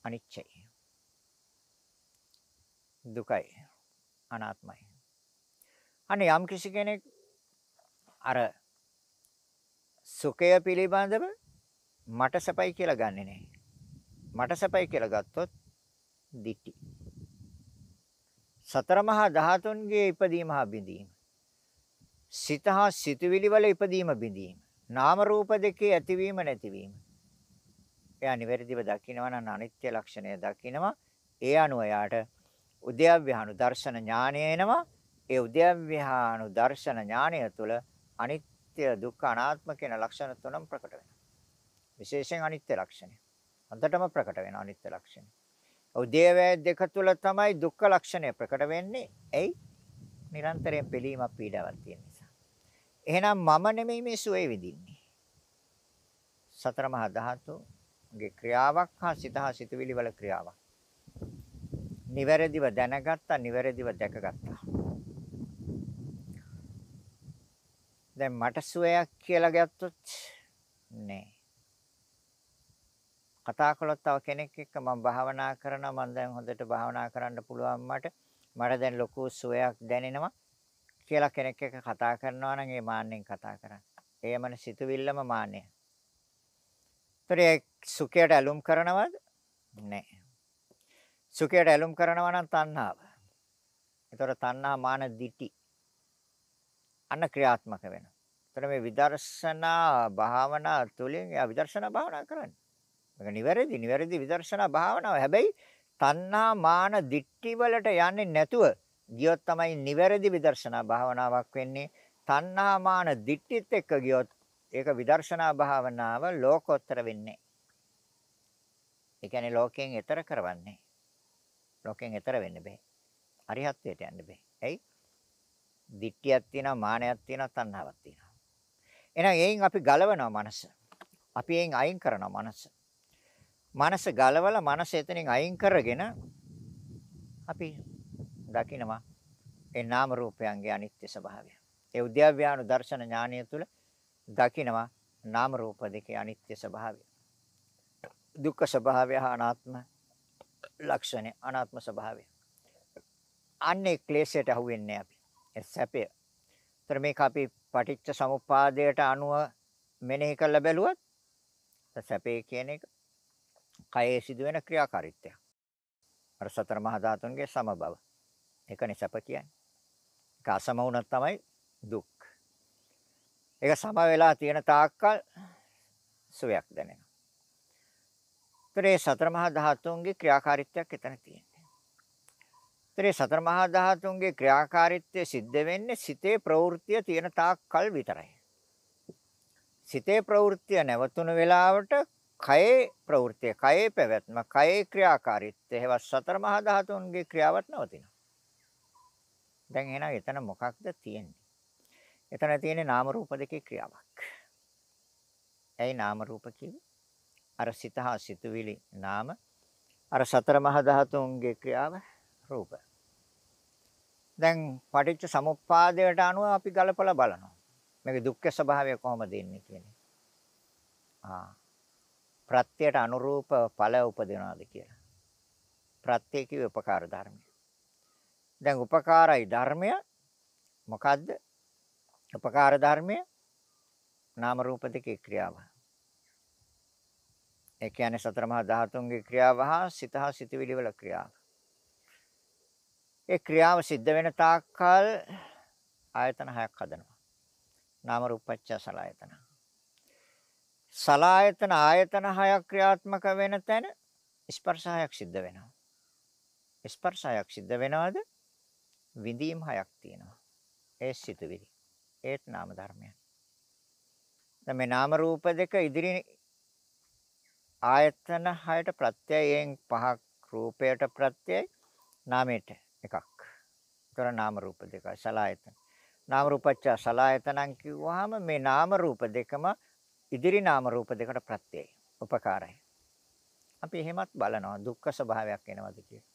අනිච්චයි. දුකයි. අනාත්මයි. අනේ යම් කිසි කෙනෙක් අර සුඛය පිළිබඳව මට සැපයි කියලා ගන්නෙ නැහැ. මට සැපයි කියලා ගත්තොත් දිටි. සතර මහා ධාතුන්ගේ ඉපදීම හා බිඳීම. සිත හා සිතුවිලි වල ඉපදීම බිඳීම. නාම රූප දෙකේ ඇතිවීම නැතිවීම. එයා නිවැරදිව දකිනවා නම් අනිත්‍ය ලක්ෂණය දකිනවා. ඒ අනුව යාට උද්‍යව්‍යහානු දර්ශන ඥානය එනවා. ඒ උද්‍යව්‍යහානු දර්ශන ඥානය තුළ අනිත්‍ය අනිත්‍ය දුක්ඛ අනාත්ම කියන ලක්ෂණ තුනම ප්‍රකට වෙනවා. විශේෂයෙන් අනිත්‍ය ලක්ෂණය. හොඳටම ප්‍රකට වෙනවා අනිත්‍ය ලක්ෂණය. උදේවැය දෙක තුල තමයි දුක්ඛ ලක්ෂණය ප්‍රකට වෙන්නේ. එයි නිරන්තරයෙන් පිළීමක් පීඩාවක් තියෙන නිසා. එහෙනම් මම නෙමෙයි මේ සුවේ විඳින්නේ. සතර මහා ධාතුගේ ක්‍රියාවක් හා සිත හා සිතුවිලි වල ක්‍රියාවක්. නිවැරදිව දැනගත්තා, නිවැරදිව දැකගත්තා. දැන් මට සුවයක් කියලා ගත්තොත් නෑ. කතා කළොත් තව කෙනෙක් එක්ක මම භාවනා කරනවා මම දැන් හොඳට භාවනා කරන්න පුළුවන් මට මට දැන් ලොකු සුවයක් දැනෙනවා කියලා කෙනෙක් එක්ක කතා කරනවා නම් ඒ මාන්නෙන් කතා කරන්නේ. ඒ මන සිතුවිල්ලම මාන්නය. ඒතරේ සුඛයට ඇලුම් කරනවද? නෑ. සුඛයට ඇලුම් කරනවා නම් තණ්හාව. ඒතර තණ්හා මාන දිටි අන්න ක්‍රියාත්මක වෙනවා. එතන මේ විදර්ශනා භාවනා තුළින් යා විදර්ශනා භාවනා කරන්නේ. මේක නිවැරදි නිවැරදි විදර්ශනා භාවනාව. හැබැයි තණ්හා මාන දිට්ටි වලට යන්නේ නැතුව ගියොත් තමයි නිවැරදි විදර්ශනා භාවනාවක් වෙන්නේ. තණ්හා මාන දිට්ටිත් එක්ක ගියොත් ඒක විදර්ශනා භාවනාව ලෝකෝත්තර වෙන්නේ. ඒ කියන්නේ ලෝකයෙන් එතර කරවන්නේ. ලෝකයෙන් එතර වෙන්න බෑ. අරිහත්ත්වයට යන්න බෑ. ඇයි? දිට්ඨියක් තියෙනවා, මානයක් තියෙනවා, තණ්හාවක් තියෙනවා. එහෙනම් එයින් අපි ගලවනවා මනස. අපි එයින් අයින් කරනවා මනස. මනස ගලවලා මනස එතනින් අයින් කරගෙන අපි දකිනවා ඒ නාම රූපයන්ගේ අනිත්‍ය ස්වභාවය. ඒ උද්‍යව්‍යානු දර්ශන ඥානය තුළ දකිනවා නාම රූප දෙකේ අනිත්‍ය ස්වභාවය. දුක්ඛ ස්වභාවය හා අනාත්ම ලක්ෂණය අනාත්ම ස්වභාවය. අන්නේ ක්ලේශයට අහුවෙන්නේ අපි. සැපය. ඒතර මේක අපි පටිච්ච සමුප්පාදයට අනුව මෙනෙහි කරලා බැලුවත් සැපේ කියන එක කයේ සිදුවෙන ක්‍රියාකාරීත්වය. අර සතර මහා ධාතුන්ගේ සමබව. ඒකනේ සැප කියන්නේ. ඒක අසම වුණත් තමයි දුක්. ඒක සම වෙලා තියෙන තාක්කල් සුවයක් දැනෙනවා. ඒතර ඒ සතර මහා ධාතුන්ගේ ක්‍රියාකාරීත්වයක් එතන තියෙනවා. ඒතරේ සතර මහා ධාතුන්ගේ ක්‍රියාකාරීත්වය සිද්ධ වෙන්නේ සිතේ ප්‍රවෘත්තිය තියෙන තාක් කල් විතරයි. සිතේ ප්‍රවෘත්තිය නැවතුණු වෙලාවට කයේ ප්‍රවෘත්තිය, කයේ පැවැත්ම, කයේ ක්‍රියාකාරීත්වය හේවත් සතර මහා ධාතුන්ගේ ක්‍රියාවත් නවතිනවා. දැන් එහෙනම් එතන මොකක්ද තියෙන්නේ? එතන තියෙන්නේ නාම රූප දෙකේ ක්‍රියාවක්. ඇයි නාම රූප කිව්වේ? අර සිත හා සිතුවිලි නාම අර සතර මහා ධාතුන්ගේ ක්‍රියාව රූප. දැන් පටිච්ච සමුප්පාදයට අනුව අපි ගලපලා බලනවා. මේකේ දුක්ඛ ස්වභාවය කොහොමද එන්නේ කියන්නේ. ආ. ප්‍රත්‍යයට අනුරූප ඵල උපදිනවාද කියලා. ප්‍රත්‍ය කිව්වේ උපකාර ධර්මය. දැන් උපකාරයි ධර්මය මොකද්ද? උපකාර ධර්මය නාම රූප දෙකේ ක්‍රියාව. ඒ කියන්නේ සතර මහා ධාතුන්ගේ ක්‍රියාව හා සිත හා සිතවිලි වල ක්‍රියාව. ඒ ක්‍රියාව සිද්ධ වෙන තාක්කල් ආයතන හයක් හදනවා. නාම රූපච්ඡ සලආයතන. සලආයතන ආයතන හයක් ක්‍රියාත්මක වෙන තැන ස්පර්ශ හයක් සිද්ධ වෙනවා. ස්පර්ශ හයක් සිද්ධ වෙනවද? විඳීම් හයක් තියෙනවා. ඒ සිතුවිලි. ඒත් නාම ධර්මයන්. දැන් මේ නාම රූප දෙක ඉදිරි ආයතන හයට ප්‍රත්‍යයෙන් පහක් රූපයට ප්‍රත්‍යයයි නාමයට එකක්. ඒතර නාම රූප දෙකයි සලායතන. නාම රූපච්ච සලායතනං කිව්වහම මේ නාම රූප දෙකම ඉදිරි නාම රූප දෙකට ප්‍රත්‍යයයි. උපකාරයි. අපි එහෙමත් බලනවා දුක්ඛ ස්වභාවයක් එනවද කියලා.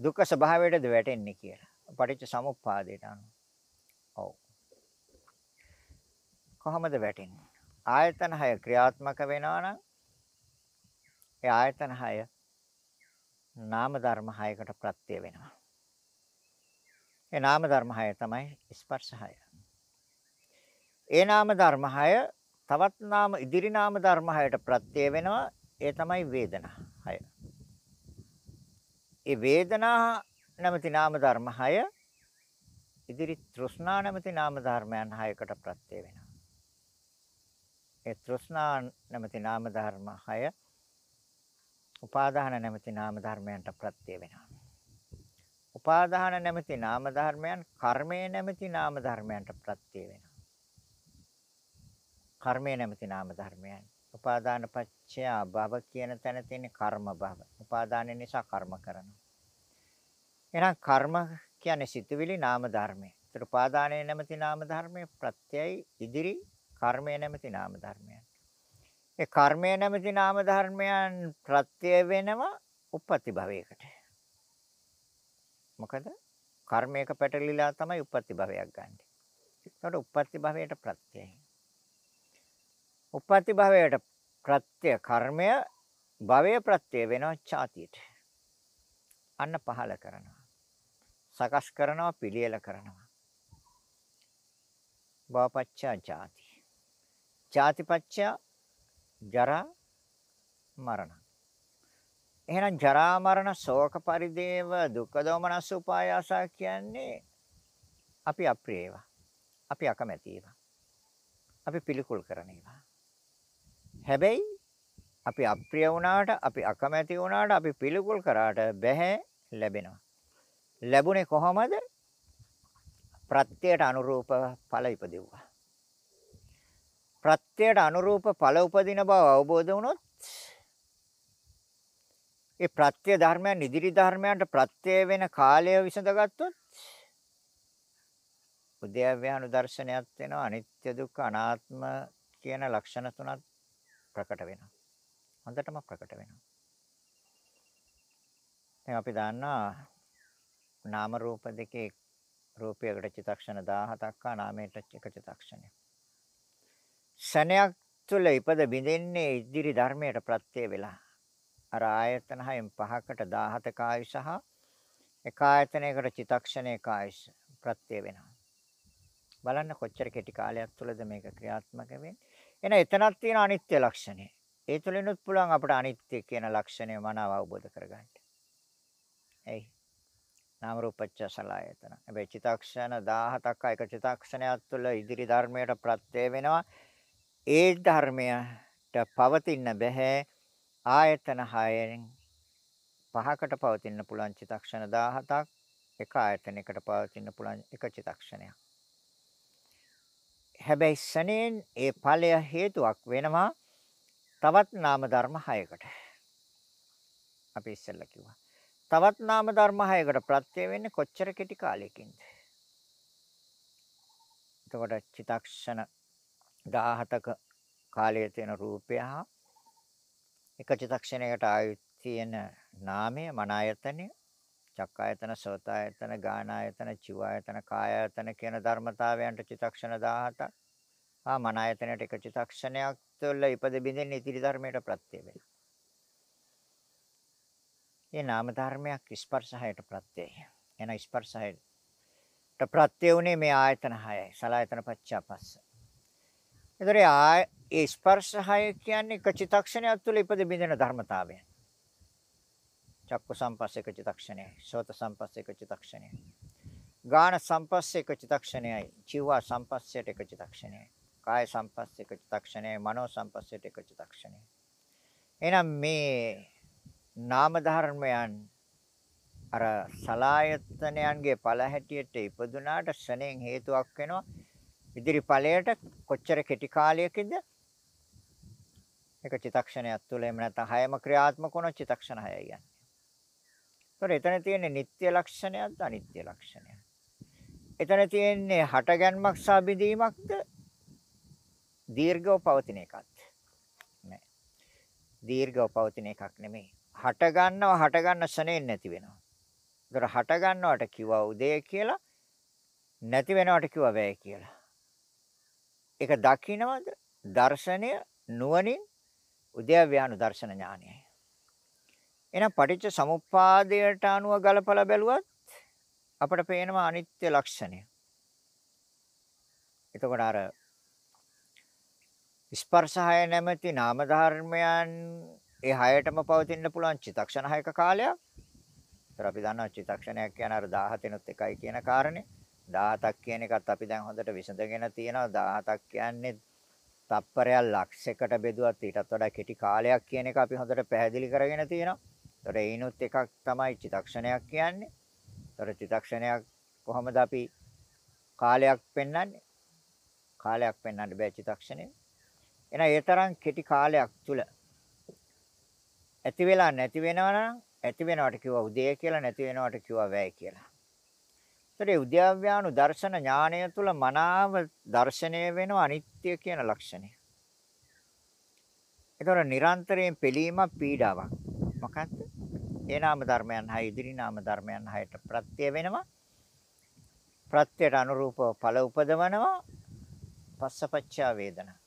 දුක්ඛ ස්වභාවයටද වැටෙන්නේ කියලා. පටිච්ච සමුප්පාදයට අනුව. ඔව්. කොහොමද වැටෙන්නේ? ආයතන 6 ක්‍රියාත්මක වෙනවා නම් ඒ ආයතන 6 නාම ධර්ම 6කට ප්‍රත්‍ය වෙනවා. ඒ නාම ධර්ම 6 තමයි ස්පර්ශ 6. ඒ නාම ධර්ම 6 තවත් නාම ඉදිරි නාම ධර්ම 6ට ප්‍රත්‍ය වෙනවා. ඒ තමයි වේදනා 6. ඒ වේදනා නැමැති නාම ධර්ම 6 ඉදිරි තෘෂ්ණා නැමැති නාම ධර්මයන් 6කට ප්‍රත්‍ය වෙනවා. ඒ තෘෂ්ණා නැමැති නාම ධර්ම 6 උපාදාන නැමැති නාම ධර්මයන්ට ප්‍රත්‍ය වෙනවා. උපාදාන නැමැති නාම ධර්මයන් කර්මය නැමැති නාම ධර්මයන්ට ප්‍රත්‍ය වෙනවා. කර්මය නැමැති නාම ධර්මයන් උපාදාන පත්‍ය භව කියන තැන තියෙන කර්ම භව. උපාදාන නිසා කර්ම කරනවා. එහෙනම් කර්ම කියන්නේ සිතුවිලි නාම ධර්මය. ඒතර උපාදානයේ නැමැති නාම ධර්මයේ ප්‍රත්‍යයයි ඉදිරි කර්මය නැමැති නාම ධර්මයන්. ඒ කර්මය නැමැති නාම ධර්මයන් ප්‍රත්‍ය වෙනවා උප්පත්ති භවයකට. මොකද කර්මයක පැටලිලා තමයි උප්පත්ති භවයක් ගන්න. ඒකට උප්පත්ති භවයට ප්‍රත්‍යයයි. උප්පත්ති භවයට ප්‍රත්‍ය කර්මය භවය ප්‍රත්‍ය වෙනවා ඡාතියට. අන්න පහල කරනවා. සකස් කරනවා පිළියෙල කරනවා. භවපච්චා ඡාති. ඡාතිපච්චා ජරා මරණ. එහෙනම් ජරා මරණ ශෝක පරිදේව දුක්ඛ දෝමනස් උපායාස කියන්නේ අපි අප්‍රිය ඒවා. අපි අකමැති ඒවා. අපි පිළිකුල් කරන ඒවා. හැබැයි අපි අප්‍රිය වුණාට අපි අකමැති වුණාට අපි පිළිකුල් කරාට බැහැ ලැබෙනවා. ලැබුණේ කොහොමද? ප්‍රත්‍යයට අනුරූප ඵල ඉපදෙව්වා. ප්‍රත්‍යයට අනුරූප ඵල උපදින බව අවබෝධ වුණොත් ඒ ප්‍රත්‍ය ධර්මයන් ඉදිරි ධර්මයන්ට ප්‍රත්‍ය වෙන කාලය විසඳගත්තොත් උද්‍යව්‍යානු දර්ශනයක් වෙනවා අනිත්‍ය දුක්ඛ අනාත්ම කියන ලක්ෂණ තුනක් ප්‍රකට වෙනවා. හොඳටම ප්‍රකට වෙනවා. දැන් අපි දන්නවා නාම රූප දෙකේ රූපයකට චිත්තක්ෂණ 17ක් හා නාමයට එක චිත්තක්ෂණයක්. ශණයක් තුළ ඉපද බිඳෙන්නේ ඉදිරි ධර්මයට ප්‍රත්‍ය වෙලා. අර ආයතන හයෙන් පහකට 17ක ආයුෂ හා එක ආයතනයකට චිත්තක්ෂණයක ආයුෂ ප්‍රත්‍ය වෙනවා. බලන්න කොච්චර කෙටි කාලයක් තුළද මේක ක්‍රියාත්මක වෙන්නේ. එන එතනක් තියෙන අනිත්‍ය ලක්ෂණය. ඒ තුළිනුත් පුළුවන් අපට අනිත්‍ය කියන ලක්ෂණය මනාව අවබෝධ කරගන්න. එයි නාම රූපච්ච සලආයතන. හැබැයි චිත්තක්ෂණ 17ක් එක චිත්තක්ෂණයක් තුළ ඉදිරි ධර්මයට ප්‍රත්‍ය වෙනවා. ඒ ධර්මයට පවතින්න බෑ ආයතන 6න් පහකට පවතින්න පුළුවන් චිත්තක්ෂණ 17ක් එක ආයතනයකට පවතින්න පුළුවන් එක චිත්තක්ෂණයක්. හැබැයි ශනේන් ඒ ඵලය හේතුවක් වෙනවා තවත් නාම ධර්ම 6කට. අපි ඉස්සෙල්ලා කිව්වා. තවත් නාම ධර්ම 6කට ප්‍රත්‍ය වෙන්නේ කොච්චර කෙටි කාලයකින්ද? එතකොට චිතක්ෂණ 17ක කාලයේ තියෙන රූපය හා එක චිතක්ෂණයකට ආයු තියෙන නාමය මන ආයතනය චක්කායතන සෝතායතන ගානායතන චිවායතන කායායතන කියන ධර්මතාවයන්ට චිතක්ෂණ 17ක් ආ මන ආයතනයට එක චිතක්ෂණයක් තුළ ඉපද බින්දෙන ඉතිරි ධර්මයට ප්‍රත්‍ය වෙනවා. ඒ නාම ධර්මයක් ස්පර්ශහයට ප්‍රත්‍යයයි. එන ස්පර්ශහයට ප්‍රත්‍ය උනේ මේ ආයතන 6යි. සලායතන පච්චාපස්ස. ඒතර ඒ ස්පර්ශ 6 කියන්නේ එක චිතක්ෂණයක් තුළ ඉපද බින්දෙන ධර්මතාවය. චක්කු සම්පස්සේක චිතක්ෂණයයි. සෝත සම්පස්සේක චිතක්ෂණයයි. ගාන සම්පස්සේක චිතක්ෂණයයි. චිවා සම්පස්සේට එක චිතක්ෂණයයි. කාය සම්පස්සේක චිතක්ෂණයයි. මනෝ සම්පස්සේට එක චිතක්ෂණයයි. එහෙනම් මේ නාම ධර්මයන් අර සලායතනයන්ගේ ඵල හැටියට ඉපදුනාට ශණයෙන් හේතුවක් වෙනවා ඉදිරි ඵලයට කොච්චර කෙටි කාලයකද එක චිතක්ෂණයක් තුළ එහෙම නැත්නම් හයම ක්‍රියාත්මක වුණොත් චිතක්ෂණ හයයි යන්නේ. ඒතර එතන තියෙන්නේ නিত্য ලක්ෂණයක්ද අනිත්‍ය ලක්ෂණයක්ද? එතන තියෙන්නේ හටගන්මක් සහ බිඳීමක්ද දීර්ඝව පවතින එකක්ද? නෑ. දීර්ඝව පවතින එකක් නෙමෙයි. හට ගන්නව හට ගන්න ශනේ නැති වෙනවා. ඒතර හට ගන්නවට කිව්වා උදේ කියලා නැති වෙනවට කිව්වා වැය කියලා. ඒක දකින්නවද? දර්ශනය නුවණින් උද්‍යව්‍යානු දර්ශන ඥානයයි. එහෙනම් පටිච්ච සමුප්පාදයට අනුව ගලපලා බැලුවත් අපට පේනවා අනිත්‍ය ලක්ෂණය. එතකොට අර ස්පර්ශය නැමැති නාම ධර්මයන් ඒ හයටම පවතින්න පුළුවන් චිත්තක්ෂණ හයක කාලයක්. ඒතර අපි දන්නවා චිත්තක්ෂණයක් කියන අර 17 එකයි කියන කාරණේ. 17ක් කියන එකත් අපි දැන් හොඳට විසඳගෙන තියෙනවා 17ක් කියන්නේ තප්පරයක් ලක්ෂයකට බෙදුවත් ඊටත් වඩා කෙටි කාලයක් කියන එක අපි හොඳට පැහැදිලි කරගෙන තියෙනවා. ඒතර ඒනොත් එකක් තමයි චිත්තක්ෂණයක් කියන්නේ. ඒතර චිත්තක්ෂණයක් කොහොමද අපි කාලයක් පෙන්වන්නේ? කාලයක් පෙන්වන්න බෑ චිත්තක්ෂණය. එහෙනම් ඒ තරම් කෙටි කාලයක් තුල ඇති වෙලා නැති වෙනවා නම් ඇති වෙනවට කිව්වා උදේ කියලා නැති වෙනවට කිව්වා වැය කියලා. ඒතරේ උද්‍යව්‍යානු දර්ශන ඥානය තුල මනාව දර්ශනය වෙනවා අනිත්‍ය කියන ලක්ෂණය. ඒතර නිරන්තරයෙන් පිළීමක් පීඩාවක්. මොකද්ද? ඒ නාම ධර්මයන් හය ඉදිරි නාම ධර්මයන් හයට ප්‍රත්‍ය වෙනවා. ප්‍රත්‍යයට අනුරූපව ඵල උපදවනවා. පස්සපච්චා වේදනා.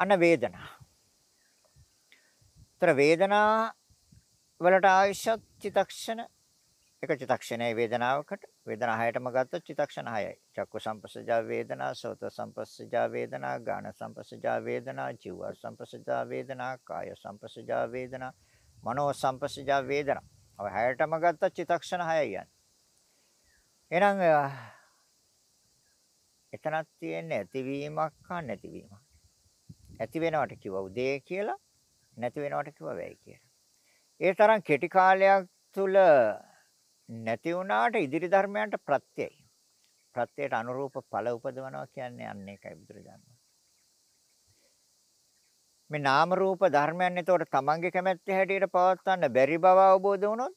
අන වේදනා. ତර වේදනා වලට ආයශත් චිතක්ෂණ එක චිතක්ෂණයේ වේදනාවකට වේදනා හයටම ගත්තොත් චිතක්ෂණ හයයි. චක්කු සම්පස්සජා වේදනා, සෝත සම්පස්සජා වේදනා, ගාන සම්පස්සජා වේදනා, ජීව සම්පස්සජා වේදනා, කාය සම්පස්සජා වේදනා, මනෝ සම්පස්සජා වේදනා. ඔය හයටම ගත්තොත් චිතක්ෂණ හයයි යන්නේ. එහෙනම් එතනක් තියෙන්නේ ඇතිවීමක් හා නැතිවීමක්. ඇති වෙනවට කිව්වා උදේ කියලා, නැති වෙනවට කිව්වා වැයි කියලා. ඒ තරම් කෙටි කාලයක් තුල නැති වුණාට ඉදිරි ධර්මයන්ට ප්‍රත්‍යයයි. ප්‍රත්‍යයට අනුරූප ඵල උපදවනවා කියන්නේ අන්න ඒකයි බුදුරජාණන් මේ නාම රූප ධර්මයන් එතකොට තමන්ගේ කැමැත්ත හැටියට පවත්වන්න බැරි බව අවබෝධ වුණොත්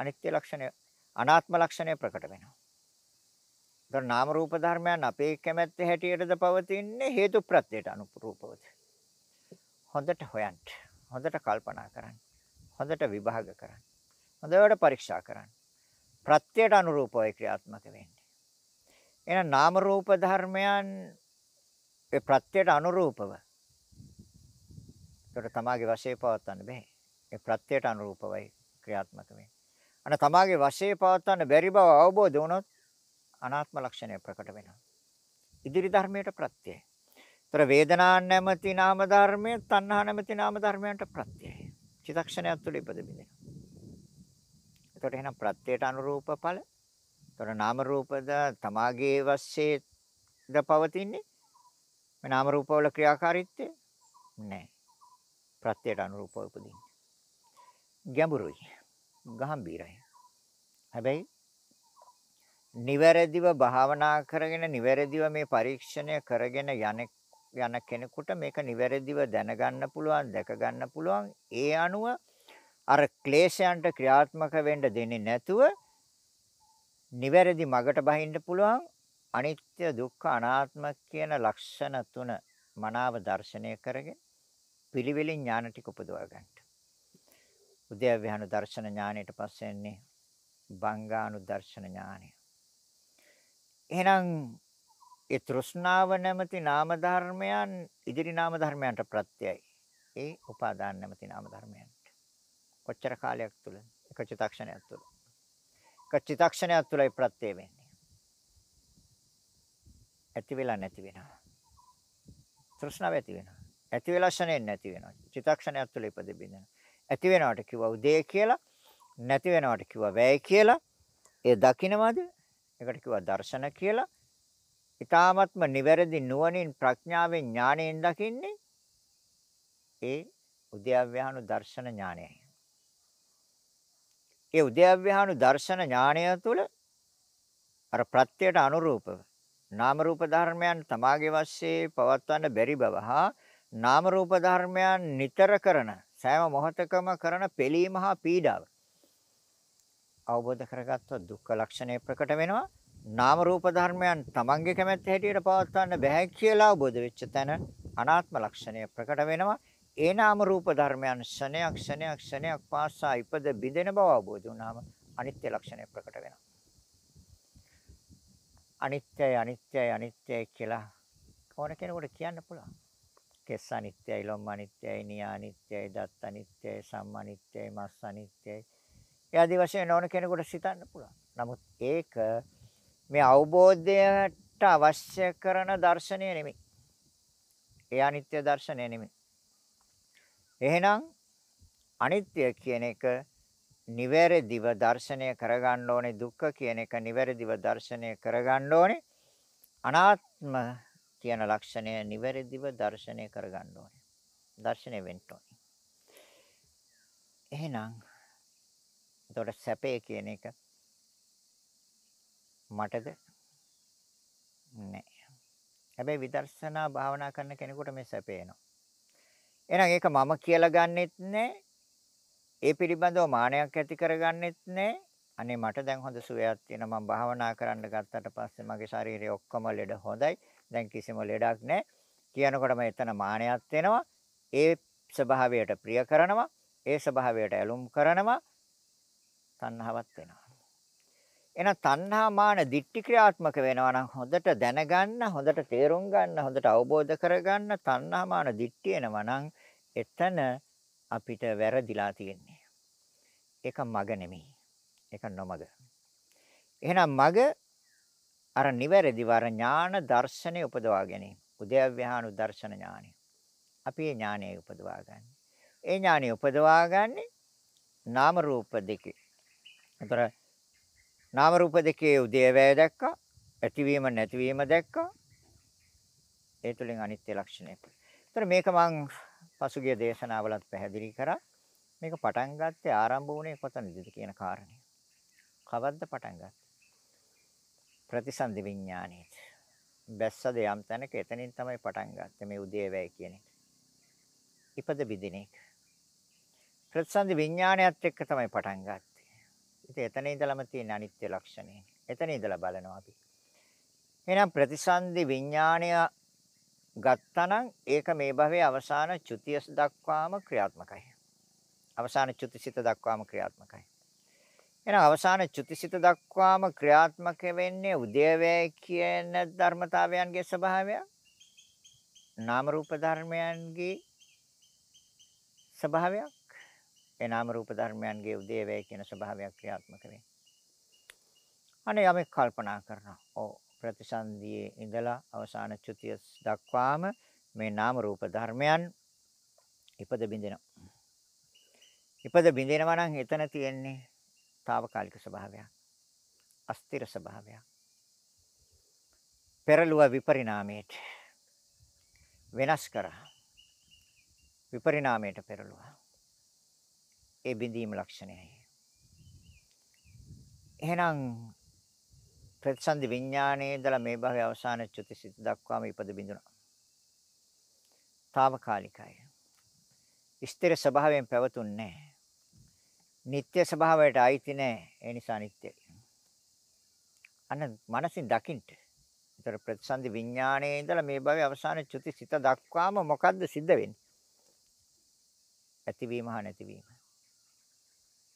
අනිත්‍ය ලක්ෂණය අනාත්ම ලක්ෂණය ප්‍රකට වෙනවා. ඒතර නාම රූප ධර්මයන් අපේ කැමැත්ත හැටියටද පවතින්නේ හේතු ප්‍රත්‍යයට අනුරූපවද? හොඳට හොයන්න. හොඳට කල්පනා කරන්න. හොඳට විභාග කරන්න. හොඳට පරීක්ෂා කරන්න. ප්‍රත්‍යයට අනුරූපව ක්‍රියාත්මක වෙන්නේ. එහෙනම් නාම රූප ධර්මයන් ඒ ප්‍රත්‍යයට අනුරූපව. ඒකට තමාගේ වශයේ පවත්වන්න බෑ. ඒ ප්‍රත්‍යයට අනුරූපවයි ක්‍රියාත්මක වෙන්නේ. අන තමාගේ වශයේ පවත්වන්න බැරි බව අවබෝධ වුණොත් අනාත්ම ලක්ෂණය ප්‍රකට වෙනවා. ඉදිරි ධර්මයට ප්‍රත්‍යයයි. ତර වේදනා නැමැති නාම ධර්මය, තණ්හා නැමැති නාම ධර්මයන්ට ප්‍රත්‍යයයි. චිතක්ෂණයක් තුළ ඉපදෙන්නේ. එතකොට එහෙනම් ප්‍රත්‍යයට අනුරූප ඵල. එතකොට නාම රූපද තමාගේ වශයෙන්ද පවතින්නේ? මේ නාම රූප වල ක්‍රියාකාරීත්වය නැහැ. ප්‍රත්‍යයට අනුරූපව උපදින්නේ. ගැඹුරුයි. ගහම්බීරයි. හැබැයි නිවැරදිව භාවනා කරගෙන නිවැරදිව මේ පරීක්ෂණය කරගෙන යන යන කෙනෙකුට මේක නිවැරදිව දැනගන්න පුළුවන් දැක ගන්න පුළුවන් ඒ අනුව අර ක්ලේශයන්ට ක්‍රියාත්මක වෙන්න දෙන්නේ නැතුව නිවැරදි මගට බහින්න පුළුවන් අනිත්‍ය දුක්ඛ අනාත්ම කියන ලක්ෂණ තුන මනාව දර්ශනය කරගෙන පිළිවෙලින් ඥාන ටික උපදවා ගන්න. උද්‍යව්‍යහන දර්ශන ඥානයට පස්සේ එන්නේ බංගානු දර්ශන ඥානය. එහෙනම් ඒ තෘෂ්ණාව නැමැති නාම ධර්මයන් ඉදිරි නාම ධර්මයන්ට ප්‍රත්‍යයයි. ඒ උපාදාන නැමැති නාම ධර්මයන්ට. කොච්චර කාලයක් තුල? එක චිත්තක්ෂණයක් තුල. එක චිත්තක්ෂණයක් තුලයි ප්‍රත්‍ය වෙන්නේ. ඇති වෙලා නැති වෙනවා. තෘෂ්ණාව ඇති වෙනවා. ඇති වෙලා ශනේ නැති වෙනවා. චිත්තක්ෂණයක් තුල ඉපද බින්දෙනවා. ඇති වෙනවට කිව්වා උදේ කියලා, නැති වෙනවට කිව්වා වැය කියලා. ඒ දකින්නවද? ඒකට කිව්වා දර්ශන කියලා. ඊ타ත්ම නිවැරදි නුවණින් ප්‍රඥාවෙන් ඥාණයෙන් දකින්නේ ඒ උද්‍යව්‍යානු දර්ශන ඥානයයි. ඒ උද්‍යව්‍යානු දර්ශන ඥානය තුළ අර ප්‍රත්‍යයට අනුරූපව නාම රූප ධර්මයන් තමාගේ වශයෙන් පවත්වන්න බැරි බව හා නාම රූප ධර්මයන් නිතර කරන සෑම මොහොතකම කරන පිළීම හා පීඩාව අවබෝධ කරගත්තොත් දුක්ඛ ලක්ෂණය ප්‍රකට වෙනවා. නාම රූප ධර්මයන් තමන්ගේ කැමැත්ත හැටියට පවත්වන්න බෑ කියලා අවබෝධ වෙච්ච තැන අනාත්ම ලක්ෂණය ප්‍රකට වෙනවා. ඒ නාම රූප ධර්මයන් ක්ෂණයක් ක්ෂණයක් ක්ෂණයක් පාසා ඉපද බිඳෙන බව අවබෝධ වුණාම අනිත්‍ය ලක්ෂණය ප්‍රකට වෙනවා අනිත්‍යයි අනිත්‍යයි අනිත්‍යයි කියලා ඕන කෙනෙකුට කියන්න පුළුවන්. කෙස් අනිත්‍යයි, ලොම් අනිත්‍යයි, නිය අනිත්‍යයි, දත් අනිත්‍යයි, සම් අනිත්‍යයි, මස් අනිත්‍යයි. ඒ ආදි වශයෙන් ඕන කෙනෙකුට සිතන්න පුළුවන්. නමුත් ඒක මේ අවබෝධයට අවශ්‍ය කරන දර්ශනය නෙමෙයි. ඒ අනිත්‍ය දර්ශනය නෙමෙයි. එහෙනම් අනිත්‍ය කියන එක නිවැරදිව දර්ශනය කරගන්න ඕනේ දුක්ඛ කියන එක නිවැරදිව දර්ශනය කරගන්න ඕනේ. අනාත්ම කියන ලක්ෂණය නිවැරදිව දර්ශනය කරගන්න ඕනේ. දර්ශනය වෙන්න ඕනේ. එහෙනම් එතකොට සැපේ කියන එක මටද? නෑ. හැබැයි විදර්ශනා භාවනා කරන කෙනෙකුට මේ සැපේ එනවා. එහෙනම් ඒක මම කියලා ගන්නෙත් නෑ ඒ පිළිබඳව මානයක් ඇති කරගන්නෙත් නෑ. අනේ මට දැන් හොඳ සුවයක් තියෙනවා මම භාවනා කරන්න ගත්තට පස්සේ මගේ ශරීරයේ ඔක්කොම ලෙඩ හොඳයි. දැන් කිසිම ලෙඩක් නෑ. කියනකොටම එතන මානයක් වෙනවා. ඒ ස්වභාවයට ප්‍රිය කරනවා. ඒ ස්වභාවයට ඇලුම් කරනවා. තණ්හාවක් වෙනවා. එහෙනම් තණ්හා මාන දිට්ටි ක්‍රියාත්මක වෙනවා නම් හොඳට දැනගන්න, හොඳට තේරුම් ගන්න, හොඳට අවබෝධ කරගන්න තණ්හා මාන දිට්ටි එනවා නම් එතන අපිට වැරදිලා තියෙන්නේ. ඒක මග නෙමෙයි. ඒක නොමග. එහෙනම් මග අර නිවැරදිව අර ඥාන දර්ශනය උපදවා ගැනීම. උද්‍යව්‍යානු දර්ශන ඥානය. අපි ඒ ඥානය උපදවා ගන්න. ඒ ඥානය උපදවා ගන්නේ නාම රූප දෙකේ. ඒතර නාම රූප දෙකේ උදේවැය දැක්කා, ඇතිවීම නැතිවීම දැක්කා. ඒ තුලින් අනිත්‍ය ලක්ෂණය. ඒතර මේක මම පසුගිය දේශනාවලත් පැහැදිලි කරා. මේක පටන් ගත්තේ ආරම්භ වුණේ කොතනද කියන කාරණේ. කවද්ද පටන් ගත්තේ? ප්‍රතිසන්දි විඥානයේ. බැස්සද යම් තැනක එතනින් තමයි පටන් ගත්තේ මේ උදේවැය කියන එක. ඉපද බිදින එක. ප්‍රතිසන්දි විඥානයත් එක්ක තමයි පටන් ගත්තේ. ඉතින් එතන ඉඳලම තියෙන අනිත්‍ය ලක්ෂණය. එතන ඉඳලා බලනවා අපි. එහෙනම් ප්‍රතිසන්දි විඥානය ගත්තනම් ඒක මේ භවයේ අවසාන චුතිය දක්වාම ක්‍රියාත්මකයි. අවසාන චුතිසිත දක්වාම ක්‍රියාත්මකයි. එහෙනම් අවසාන චුතිසිත දක්වාම ක්‍රියාත්මක වෙන්නේ උදේවැය කියන ධර්මතාවයන්ගේ ස්වභාවය. නාම රූප ධර්මයන්ගේ ස්වභාවයක්. ඒ නාම රූප ධර්මයන්ගේ උදේවැය කියන ස්වභාවයක් ක්‍රියාත්මක වෙන්නේ. අනේ යමෙක් කල්පනා කරනවා. ඔව් ප්‍රතිසන්දියේ ඉඳලා අවසාන චුතිය දක්වාම මේ නාම රූප ධර්මයන් ඉපද බින්දෙනවා. ඉපද බින්දෙනවා නම් එතන තියෙන්නේ తాවකාලික ස්වභාවයක්. අස්තිර ස්වභාවයක්. පෙරළුව විපරිණාමයට වෙනස් කරා. විපරිණාමයට පෙරළුවා. ඒ බිඳීම ලක්ෂණයයි. එහෙනම් ප්‍රතිසන්දි විඥානයේ ඉඳලා මේ භවයේ අවසාන චුතිසිත දක්වාම ඉපද බිඳුණා. తాවකාලිකයි. ස්ථිර ස්වභාවයෙන් පැවතුන්නේ නැහැ. නিত্য ස්වභාවයට අයිති නැහැ. ඒ නිසා නিত্যයි. අන්න මනසින් දකින්න. ඒතර ප්‍රතිසන්දි විඥානයේ ඉඳලා මේ භවයේ අවසාන චුතිසිත දක්වාම මොකද්ද සිද්ධ වෙන්නේ? ඇතිවීම හා නැතිවීම.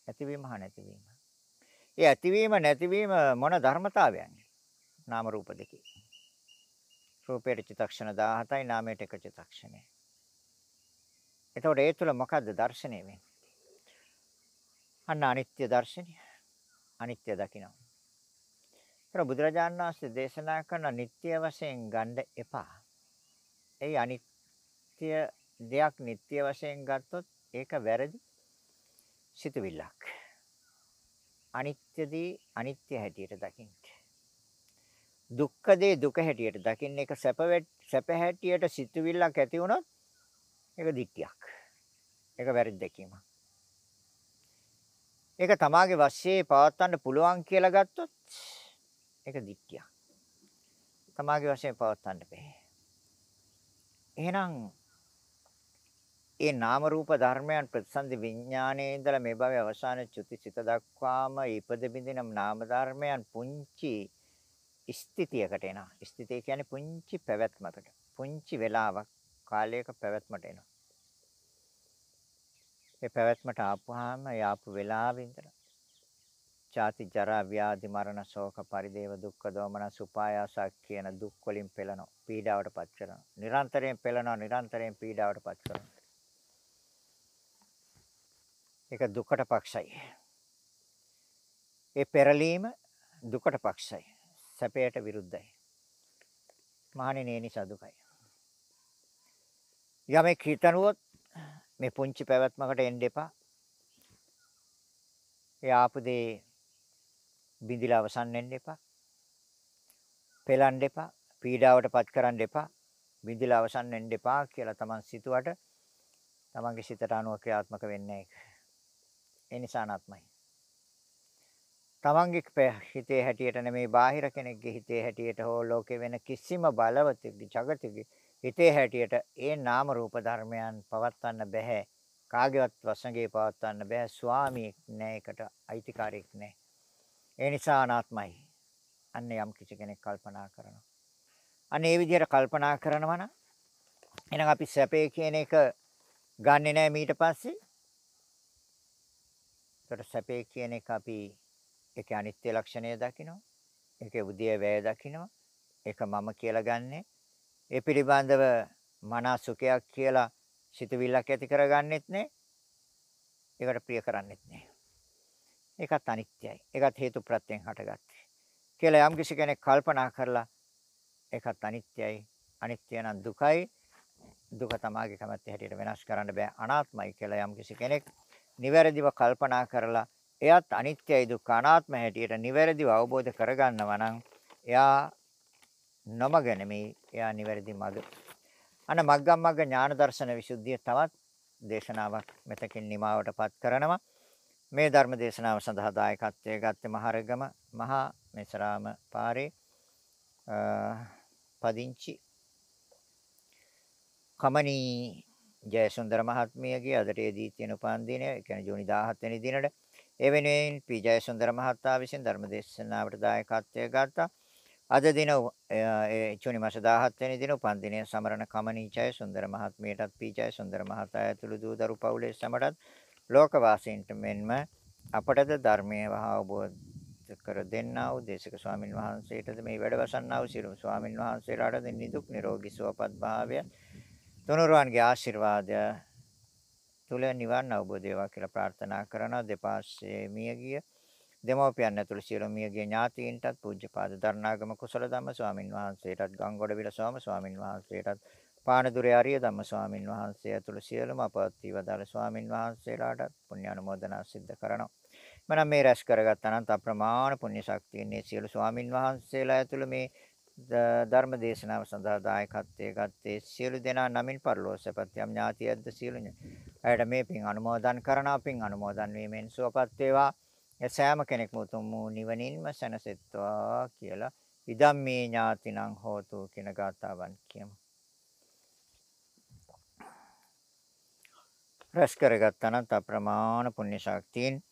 ඇතිවීම හා නැතිවීම. ඒ ඇතිවීම නැතිවීම මොන ධර්මතාවයන්ද? නාම රූප දෙකේ. රූපයට චිත්තක්ෂණ 17යි නාමයට එක චිත්තක්ෂණයි. එතකොට ඒ තුල මොකද්ද දර්ශනය වෙන්නේ? අන්න අනිත්‍ය දර්ශනය. අනිත්‍ය දකිනවා. ඒතර බුදුරජාණන් වහන්සේ දේශනා කරන නිට්ටය වශයෙන් ගන්න එපා. ඒ අනිත්‍ය දෙයක් නිට්ටය වශයෙන් ගත්තොත් ඒක වැරදි සිතුවිල්ලක්. අනිත්‍යදී අනිත්‍ය හැටියට දකින්න. දුක්ඛ දේ දුක හැටියට දකින්න එක සැප සැප හැටියට සිතුවිල්ලක් ඇති වුණොත් ඒක දික්තියක්. ඒක වැරදි දැකීමක්. ඒක තමාගේ වශයේ පවත්වන්න පුළුවන් කියලා ගත්තොත් ඒක දික්තියක්. තමාගේ වශයෙන් පවත්වන්න බෑ. එහෙනම් ඒ නාම රූප ධර්මයන් ප්‍රතිසන්දි විඥානයේ ඉඳලා මේ භවයේ අවසාන චුති සිත දක්වාම ඉපද බින්දින නාම ධර්මයන් පුංචි ස්ථිතියකට එනවා. ස්ථිතිය කියන්නේ පුංචි පැවැත්මකට. පුංචි වෙලාවක් කාලයක පැවැත්මට එනවා. ඒ පැවැත්මට ආපුවාම යාපු වෙලාවෙ ඉඳලා ජාති ජරා ව්‍යාධි මරණ ශෝක පරිදේව දුක්ඛ දෝමන සුපායාස කියන දුක් වලින් පෙළෙනවා. පීඩාවටපත් කරනවා. නිරන්තරයෙන් පෙළෙනවා. නිරන්තරයෙන් පීඩාවටපත් කරනවා. ඒක දුකට පක්ෂයි. ඒ පෙරලීම දුකට පක්ෂයි. සැපයට විරුද්ධයි. මහණෙනි නිසා දුකයි. යමෙක් හිතනුවොත් මේ පුංචි පැවැත්මකට එන්න එපා. ඒ ආපුදේ බිඳිලා අවසන් වෙන්න එපා. පෙලන්න එපා. පීඩාවටපත් කරන්න එපා. බිඳිලා අවසන් වෙන්න එපා කියලා තමන් සිතුවට තමන්ගේ සිතට අනුව ක්‍රියාත්මක වෙන්නේ නැහැ. ඒ නිසා අනාත්මයි. තමන්ගේ හිතේ හැටියට නෙමෙයි බාහිර කෙනෙක්ගේ හිතේ හැටියට හෝ ලෝකේ වෙන කිසිම බලවතෙකුගේ జగතෙකුගේ හිතේ හැටියට ඒ නාම රූප ධර්මයන් පවත්වන්න බෑ. කාගේවත් වශයෙන් පවත්වන්න බෑ. ස්වාමියෙක් නෑ ඒකට අයිතිකාරයෙක් නෑ. ඒ නිසා අනාත්මයි. අන්න යම් කිසි කෙනෙක් කල්පනා කරනවා. අන්න ඒ විදිහට කල්පනා කරනවා නම් එහෙනම් අපි සැපේ කියන එක ගන්නෙ නෑ ඊට පස්සේ ඒකට සැපේ කියන එක අපි ඒකේ අනිත්‍ය ලක්ෂණය දකිනවා. ඒකේ උදේ වැය දකිනවා. ඒක මම කියලා ගන්නෙ. ඒ පිළිබඳව මනා සුඛයක් කියලා සිතවිල්ලක් ඇති කරගන්නෙත් නේ. ඒකට ප්‍රිය කරන්නෙත් නේ. ඒකත් අනිත්‍යයි. ඒකත් හේතු ප්‍රත්‍යයෙන් හටගත්තේ. කියලා යම් කිසි කෙනෙක් කල්පනා කරලා ඒකත් අනිත්‍යයි. අනිත්‍ය නම් දුකයි. දුක තමාගේ කැමැත්ත හැටියට වෙනස් කරන්න බෑ. අනාත්මයි කියලා යම් කිසි කෙනෙක් නිවැරදිව කල්පනා කරලා එයත් අනිත්‍යයි දුක්ඛ අනාත්ම හැටියට නිවැරදිව අවබෝධ කරගන්නවා නම් එයා නොමග නෙමෙයි එයා නිවැරදි මග. අන මග්ගම් මග්ග ඥාන දර්ශන විසුද්ධිය තවත් දේශනාවක් මෙතකින් නිමාවටපත් කරනවා. මේ ධර්ම දේශනාව සඳහා දායකත්වයේ ගත්තේ මහරගම මහා මෙසරාම පාරේ පදිංචි කමනී ජයසුන්දර මහත්මියගේ අදට දී තියෙන උපන් දිනය, ඒ කියන්නේ ජූනි 17 වෙනි දිනට ඒ වෙනුවෙන් පී ජයසුන්දර මහතා විසින් ධර්ම දේශනාවට දායකත්වය ගත්තා. අද දින ඒ ජූනි මාස 17 වෙනි දින උපන් දිනය සමරන කමනී ජයසුන්දර මහත්මියටත් පී ජයසුන්දර මහතා ඇතුළු දූ දරු පවුලේ සමටත් ලෝකවාසීන්ට මෙන්ම අපටද ධර්මයේ අවබෝධ කර දෙන්නා වූ දේශක ස්වාමින් වහන්සේටද මේ වැඩවසන්නා වූ සියලුම ස්වාමින් වහන්සේලාට නිදුක් නිරෝගී සුවපත් භාවය තුනුරුවන්ගේ ආශිර්වාදය තුල නිවන් අවබෝධ වේවා කියලා ප්‍රාර්ථනා කරනවා දෙපාර්ශ්වයේ මියගිය දෙමෝපියන් ඇතුළු සියලු මියගිය ඥාතීන්ටත් පූජ්‍යපාද දරණාගම කුසල ධම්ම ස්වාමින් වහන්සේටත් ගංගොඩවිල සෝම ස්වාමින් වහන්සේටත් පානදුරේ ආර්ය ධම්ම ස්වාමින් වහන්සේ ඇතුළු සියලුම අපවත්ී වදාළ ස්වාමින් වහන්සේලාට පුණ්‍ය අනුමෝදනා සිද්ධ කරනවා. මනම් මේ රැස් කරගත් අනන්ත අප්‍රමාණ පුණ්‍ය ශක්තියනේ සියලු ස්වාමින් වහන්සේලා ඇතුළු මේ ධර්ම දේශනාව සඳහා දායකත්වයේ ගත්තේ සියලු දෙනා නමින් පරලෝසපත් යම් ඥාතියද්ද සියලු අයට මේ පින් අනුමෝදන් කරනවා පින් අනුමෝදන් වීමෙන් සුවපත් වේවා. එසෑම කෙනෙක්ම උතුම් වූ නිවනින්ම සැනසෙත්වා කියලා ඉදම්මේ ඥාතිනං හෝතු කියන ගාතාවන් කියමු. රැස් කරගත්තා නම් අප්‍රමාණ පුණ්‍ය ශක්තියින්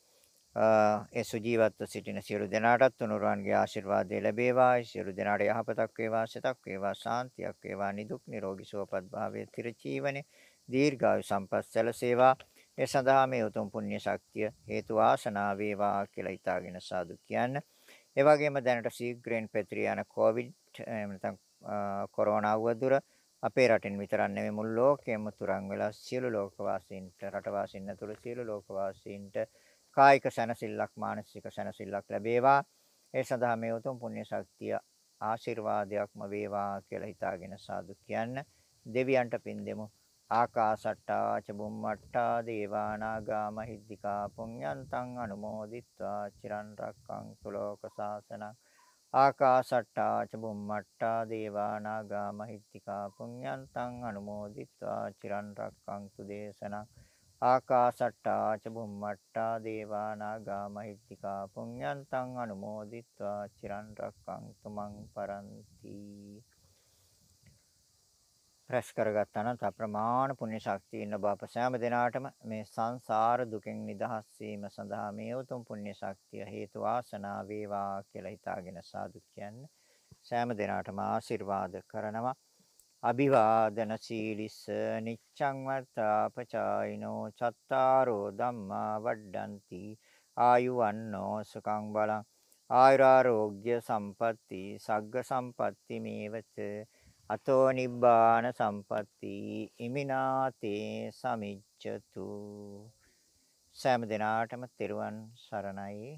ඒ සුජීවත්ව සිටින සියලු දෙනාටත් තුනුරුවන්ගේ ආශිර්වාදය ලැබේවා. සියලු දෙනාට යහපතක් වේවා, සිතක් වේවා, ශාන්තියක් වේවා, නිදුක් නිරෝගී සුවපත් භාවයේ තිරචීවනේ දීර්ඝායු සම්පත් සැලසේවා. ඒ සඳහා මේ උතුම් පුණ්‍ය ශක්තිය හේතු වාසනා වේවා කියලා හිතාගෙන සාදු කියන්න. ඒ වගේම දැනට ශීඝ්‍රයෙන් පැතිර යන කොවිඩ් එහෙම නැත්නම් කොරෝනා වදුර අපේ රටින් විතරක් නෙමෙයි මුළු ලෝකෙම තුරන් වෙලා සියලු ලෝකවාසීන්ට රටවාසීන් ඇතුළු සියලු ලෝකවාසීන්ට කායික සැනසෙල්ලක් මානසික සැනසෙල්ලක් ලැබේවා. ඒ සඳහා මේ උතුම් පුණ්‍ය ශක්තිය ආශිර්වාදයක්ම වේවා කියලා හිතාගෙන සාදු කියන්න. දෙවියන්ට පින් දෙමු. ආකාසට්ටා චබුම්මට්ටා දේවානාගා මහිද්దికා පුඤ්ඤන්තං අනුමෝදිත්වා චිරන් රැක්කන්තු ලෝක සාසනං ආකාසට්ටා චබුම්මට්ටා දේවානාගා මහිද්దికා පුඤ්ඤන්තං අනුමෝදිත්වා චිරන් රැක්කන්තු දේශනං ආකාසට්ටා ච බුම්මට්ටා දේවා නාග මහිත්‍තිකා පුඤ්ඤන්තං අනුමෝදිත්වා චිරන් රැක්කන්තු මං පරන්ති. රැස් කරගත් අනන්ත අප්‍රමාණ පුණ්‍ය ශක්තිය ඉන්න බව සෑම දිනාටම මේ සංසාර දුකෙන් නිදහස් වීම සඳහා මේ උතුම් පුණ්‍ය ශක්තිය හේතු වාසනා වේවා කියලා හිතාගෙන සාදු කියන්නේ. සෑම දිනාටම ආශිර්වාද කරනවා. අභිවාදන සීලිස නිච්ඡං වත්තාපචායිනෝ චත්තාරෝ ධම්මා වඩ්ඩಂತಿ ආයුවන්නෝ සුඛං බලං ආයුරාෝග්‍ය සම්පatti සග්ග සම්පatti මේවච අතෝ නිබ්බාන සම්පatti ඉමිනාතේ සමිච්ඡතු සෑම දිනාටම තෙරුවන් සරණයි.